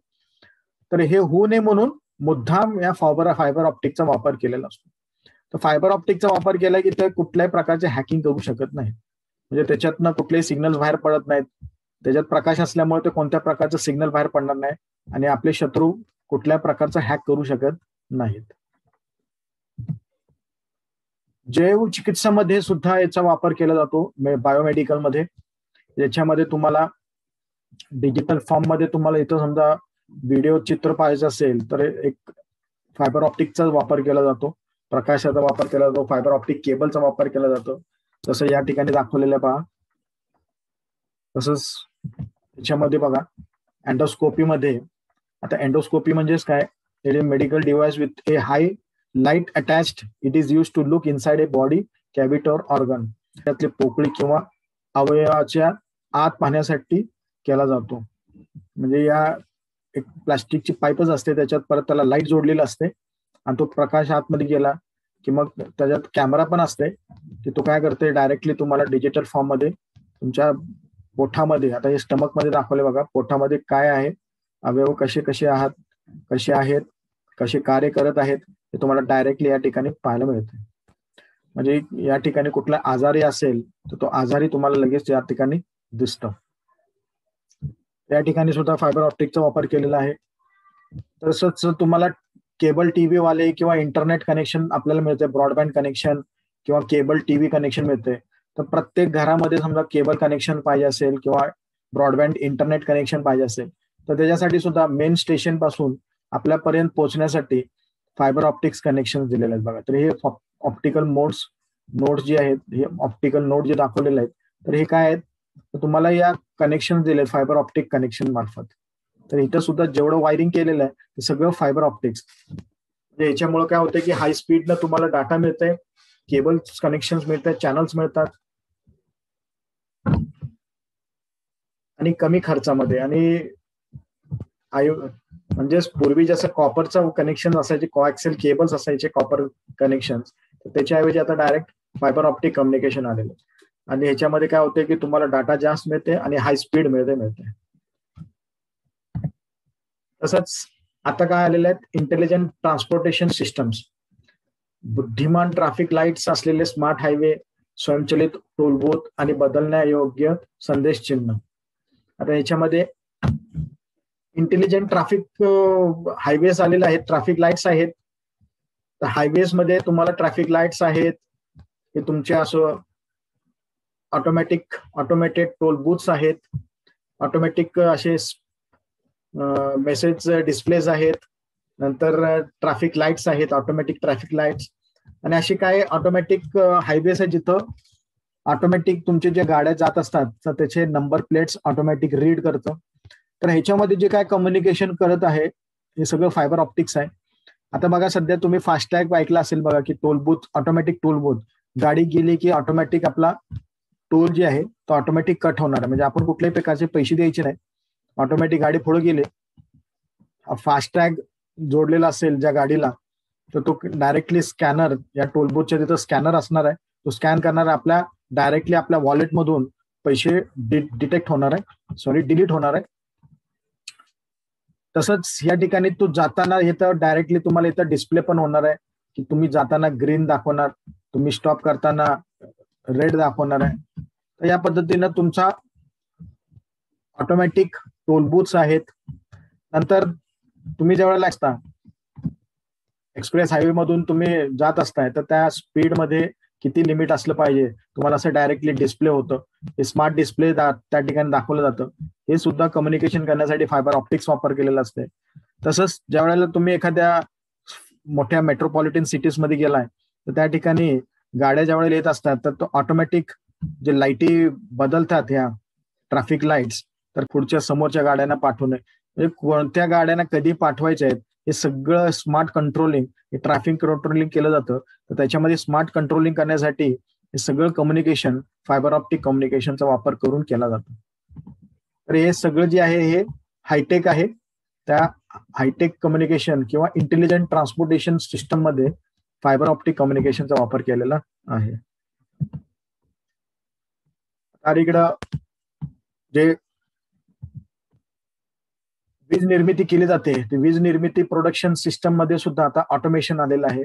तर हे होऊ नये म्हणून मुद्दाम या फायबर फायबर ऑप्टिकचा वापर केलेला असतो. तर फायबर ऑप्टिकचा वापर केला की ते कुठल्याही प्रकारचे हॅकिंग करू शकत नाही म्हणजे त्याच्यातनं कुठलेही सिग्नल्स बाहेर पडत नाहीत. त्याच्यात प्रकाश असल्यामुळे ते कोणत्या प्रकारचं सिग्नल बाहेर पडणार नाही आणि आपले शत्रू कुठल्या प्रकारचा हॅक करू शकत नाहीत. जैव चिकित्सामध्ये सुद्धा याचा वापर केला जातो बायोमेडिकलमध्ये. याच्यामध्ये तुम्हाला डिजिटल फॉर्ममध्ये तुम्हाला इथं समजा व्हिडिओ चित्र पाहायचं असेल तर एक फायबर ऑप्टिकचा वापर केला जातो. प्रकाशाचा वापर केला जातो फायबर ऑप्टिक केबलचा वापर केला जातो. जसं या ठिकाणी दाखवलेलं पहा. तसंच त्याच्यामध्ये बघा अँडोस्कोपी मध्ये आता एंडोस्कोपी म्हणजेच काय? It is medical device with a high light attached it is use to look inside a body cavity or organ त्यातले पोकळी किंवा अवयवाच्या आत पाहण्यासाठी केला जातो. म्हणजे या एक प्लास्टिकची पाईपच असते त्याच्यात परत त्याला लाइट जोडलेला असते आणि तो प्रकाश आतमध्ये गेला की मग त्याच्यात कॅमेरा पण असते की तो काय करते डायरेक्टली तुम्हाला डिजिटल फॉर्ममध्ये तुमच्या पोठामध्ये आता हे स्टमकमध्ये दाखवले बघा पोठामध्ये काय आहे अवयव कसे कसे आहात कसे आहेत कसे कार्य करत आहेत हे तुम्हाला डायरेक्टली या ठिकाणी पाहायला मिळते म्हणजे या ठिकाणी कुठला आजारी असेल तर तो आजारी तुम्हाला लगेच या ठिकाणी दिसतो. या ठिकाणी सुद्धा फायबर ऑप्टिकचा वापर केलेला आहे. तसंच तुम्हाला केबल टीव्ही वाले किंवा इंटरनेट कनेक्शन आपल्याला मिळते ब्रॉडबँड कनेक्शन किंवा केबल टीव्ही कनेक्शन मिळते तर प्रत्येक घरामध्ये समजा केबल कनेक्शन पाहिजे असेल किंवा ब्रॉडबँड इंटरनेट कनेक्शन पाहिजे असेल तर त्याच्यासाठी सुद्धा मेन स्टेशनपासून आपल्यापर्यंत पोहोचण्यासाठी फायबर ऑप्टिक्स कनेक्शन दिलेले आहेत बघा. तर हे ऑप्टिकल मोड्स नोट्स जे आहेत हे ऑप्टिकल नोट जे दाखवलेले आहेत तर हे काय आहेत? तुम्हाला या कनेक्शन दिले फायबर ऑप्टिक कनेक्शन मार्फत. तर इथं सुद्धा जेवढं वायरिंग केलेलं आहे ते सगळं फायबर ऑप्टिक्स म्हणजे याच्यामुळे काय होतं की हाय स्पीडनं तुम्हाला डाटा मिळतंय केबल कनेक्शन मिळतात चॅनल्स मिळतात आणि कमी खर्चामध्ये. आणि आयु म्हणजे पूर्वी जसं कॉपरचं कनेक्शन असायचे कॉएक्सेल केबल्स असायचे कॉपर कनेक्शन त्याच्याऐवजी आता डायरेक्ट फायबर ऑप्टिक कम्युनिकेशन आलेलं आणि ह्याच्यामध्ये काय होते की तुम्हाला डाटा जास्त मिळते आणि हाय स्पीड मिळते मिळते. तसंच आता काय आलेले आहेत? इंटेलिजंट ट्रान्सपोर्टेशन सिस्टम्स बुद्धिमान ट्रॅफिक लाईट्स असलेले स्मार्ट हायवे स्वयंचलित टोलबूथ आणि बदलण्यायोग्य संदेश चिन्ह. आता याच्यामध्ये इंटेलिजंट ट्रॅफिक हायवेज आलेले आहेत ट्रॅफिक लाईट्स आहेत. तर हायवेजमध्ये तुम्हाला ट्रॅफिक लाईट्स आहेत. हे तुमचे असं ऑटोमॅटिक ऑटोमॅटेड टोल बुथ्स आहेत. ऑटोमॅटिक असे मेसेज डिस्प्लेज आहेत. नंतर ट्रॅफिक लाईट्स आहेत ऑटोमॅटिक ट्रॅफिक लाईट्स आणि अशी काय ऑटोमॅटिक हायवेज आहे जिथं? ऑटोमॅटिक तुमचे जे गाड्या जात असतात तर त्याचे नंबर प्लेट्स ऑटोमॅटिक रीड करतं. तर ह्याच्यामध्ये जे काय कम्युनिकेशन करत आहे हे सगळं फायबर ऑप्टिक्स आहे. आता बघा सध्या तुम्ही फास्टॅग ऐकला असेल बघा की toll booth automatic toll booth गाडी गेली की ऑटोमॅटिक आपला टोल जे आहे तो ऑटोमॅटिक कट होणार आहे. म्हणजे आपण कुठल्याही प्रकारचे पैसे द्यायचे नाही. ऑटोमॅटिक गाडी पुढे गेले. फास्टॅग जोडलेला असेल ज्या गाडीला तर तो डायरेक्टली स्कॅनर या टोलबूथच्या तिथं स्कॅनर असणार आहे. तो स्कॅन करणार आपल्या डायरेक्टली आपल्या वॉलेटमधून पैसे डिटेक्ट होणार आहे. सॉरी डिलीट होणार आहे. तसंच या ठिकाणी तू जाताना इथं डायरेक्टली तुम्हाला इथं डिस्प्ले पण होणार आहे की तुम्ही जाताना ग्रीन दाखवणार तुम्ही स्टॉप करताना रेड दाखवणार आहे. तर या पद्धतीनं तुमचा ऑटोमॅटिक टोलबूथ्स आहेत. नंतर तुम्ही ज्यावेळेला असता एक्सप्रेस हायवे मधून तुम्ही जात असताय तर त्या स्पीडमध्ये किती लिमिट असलं पाहिजे? तुम्हाला असं डायरेक्टली डिस्प्ले होतं. हे स्मार्ट डिस्प्ले त्या ठिकाणी दाखवलं जातं. हे सुद्धा कम्युनिकेशन करण्यासाठी फायबर ऑप्टिक्स वापर केलेला असते. तसंच ज्या वेळेला तुम्ही एखाद्या मोठ्या मेट्रोपॉलिटन सिटीजमध्ये गेलाय तर त्या ठिकाणी गाड्या ज्या वेळेला येत असतात तर तो ऑटोमॅटिक जे लाईटी बदलतात ह्या ट्रॅफिक लाईट्स तर पुढच्या समोरच्या गाड्यांना पाठवू नये म्हणजे कोणत्या गाड्यांना कधी पाठवायच्या आहेत हे सगळं स्मार्ट कंट्रोलिंग हे ट्रॅफिक कंट्रोलिंग केलं जातं. तर त्याच्यामध्ये स्मार्ट कंट्रोलिंग करण्यासाठी हे सगळं कम्युनिकेशन फायबर ऑप्टिक कम्युनिकेशनचा वापर करून केला जातो. तर हे सगळं जे आहे हे हायटेक आहे. त्या हायटेक कम्युनिकेशन किंवा इंटेलिजंट ट्रान्सपोर्टेशन सिस्टममध्ये फायबर ऑप्टिक कम्युनिकेशनचा वापर केलेला आहे. तर इकडं जे वीज निर्मिती केली जाते. वीज निर्मिती प्रोडक्शन सिस्टममध्ये सुद्धा आता ऑटोमेशन आलेलं आहे.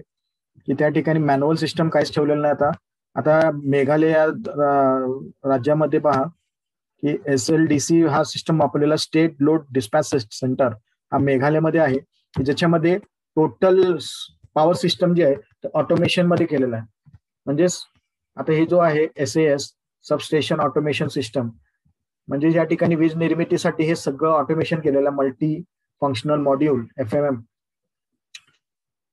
की त्या ठिकाणी मॅन्युअल सिस्टम काहीच ठेवलेलं नाही आता. आता मेघालय राज्यामध्ये पहा की एस एल डी सी हा सिस्टम वापरलेला स्टेट लोड डिस्पॅच सेंटर हा मेघालयमध्ये आहे. ज्याच्यामध्ये टोटल पॉवर सिस्टम जे आहे ते ऑटोमेशनमध्ये केलेलं आहे. म्हणजेच आता हे जो आहे S A S substation automation system म्हणजे ज्या ठिकाणी वीज निर्मितीसाठी हे सगळं ऑटोमेशन केलेलं multi functional module F M M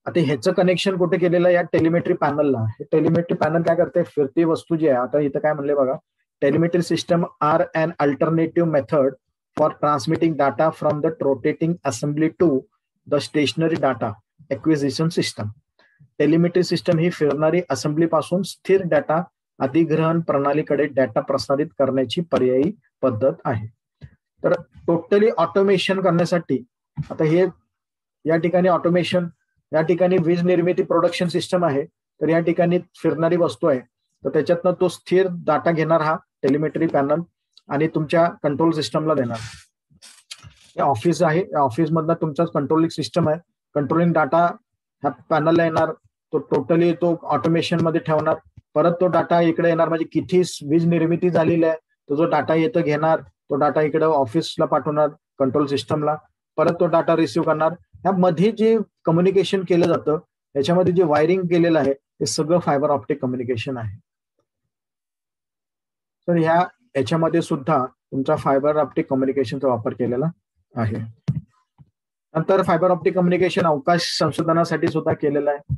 आता ह्याचं कनेक्शन कुठे केलेलं या टेलिमेट्री पॅनलला हे टेलिमेट्री पॅनल काय करते? फिरती वस्तू जी आहे आता इथं काय म्हणले बघा. Telemetry system are an alternative method for transmitting data from the rotating assembly to the stationary data acquisition system telemetry system ही फिरणारी असेंब्ली पासून स्थिर डाटा अधिग्रहण प्रणालीकडे डाटा प्रसारित करण्याची पर्यायी पद्धत आहे. तर टोटली ऑटोमेशन करण्यासाठी आता हे या ठिकाणी ऑटोमेशन या ठिकाणी वीज निर्मिती प्रोडक्शन सिस्टम आहे तर या ठिकाणी फिरणारी वस्तू आहे तर त्याच्यातनं तो स्थिर डाटा घेणार हा टेलिमेट्री पॅनल आणि तुमच्या कंट्रोल सिस्टमला देणार. ऑफिस आहे ऑफिस मधला तुमचा कंट्रोलिंग सिस्टम आहे कंट्रोलिंग डाटा ह्या पॅनलला येणार तो टोटली तो ऑटोमेशनमध्ये ठेवणार परत तो डाटा इकडे येणार. म्हणजे किती वीज निर्मिती झालेली आहे तो जो डाटा येतो घेणार तो डाटा इकडे ऑफिसला पाठवणार कंट्रोल सिस्टमला परत तो डाटा रिसिव्ह करणार. ह्या मध्ये जे कम्युनिकेशन केलं जातं याच्यामध्ये जे वायरिंग केलेलं आहे ते सगळं फायबर ऑप्टिक कम्युनिकेशन आहे. तर ह्या याच्यामध्ये सुद्धा तुमचा फायबर ऑप्टिक कम्युनिकेशनचा वापर केलेला आहे. नंतर फायबर ऑप्टिक कम्युनिकेशन अवकाश संशोधनासाठी सुद्धा केलेलं आहे.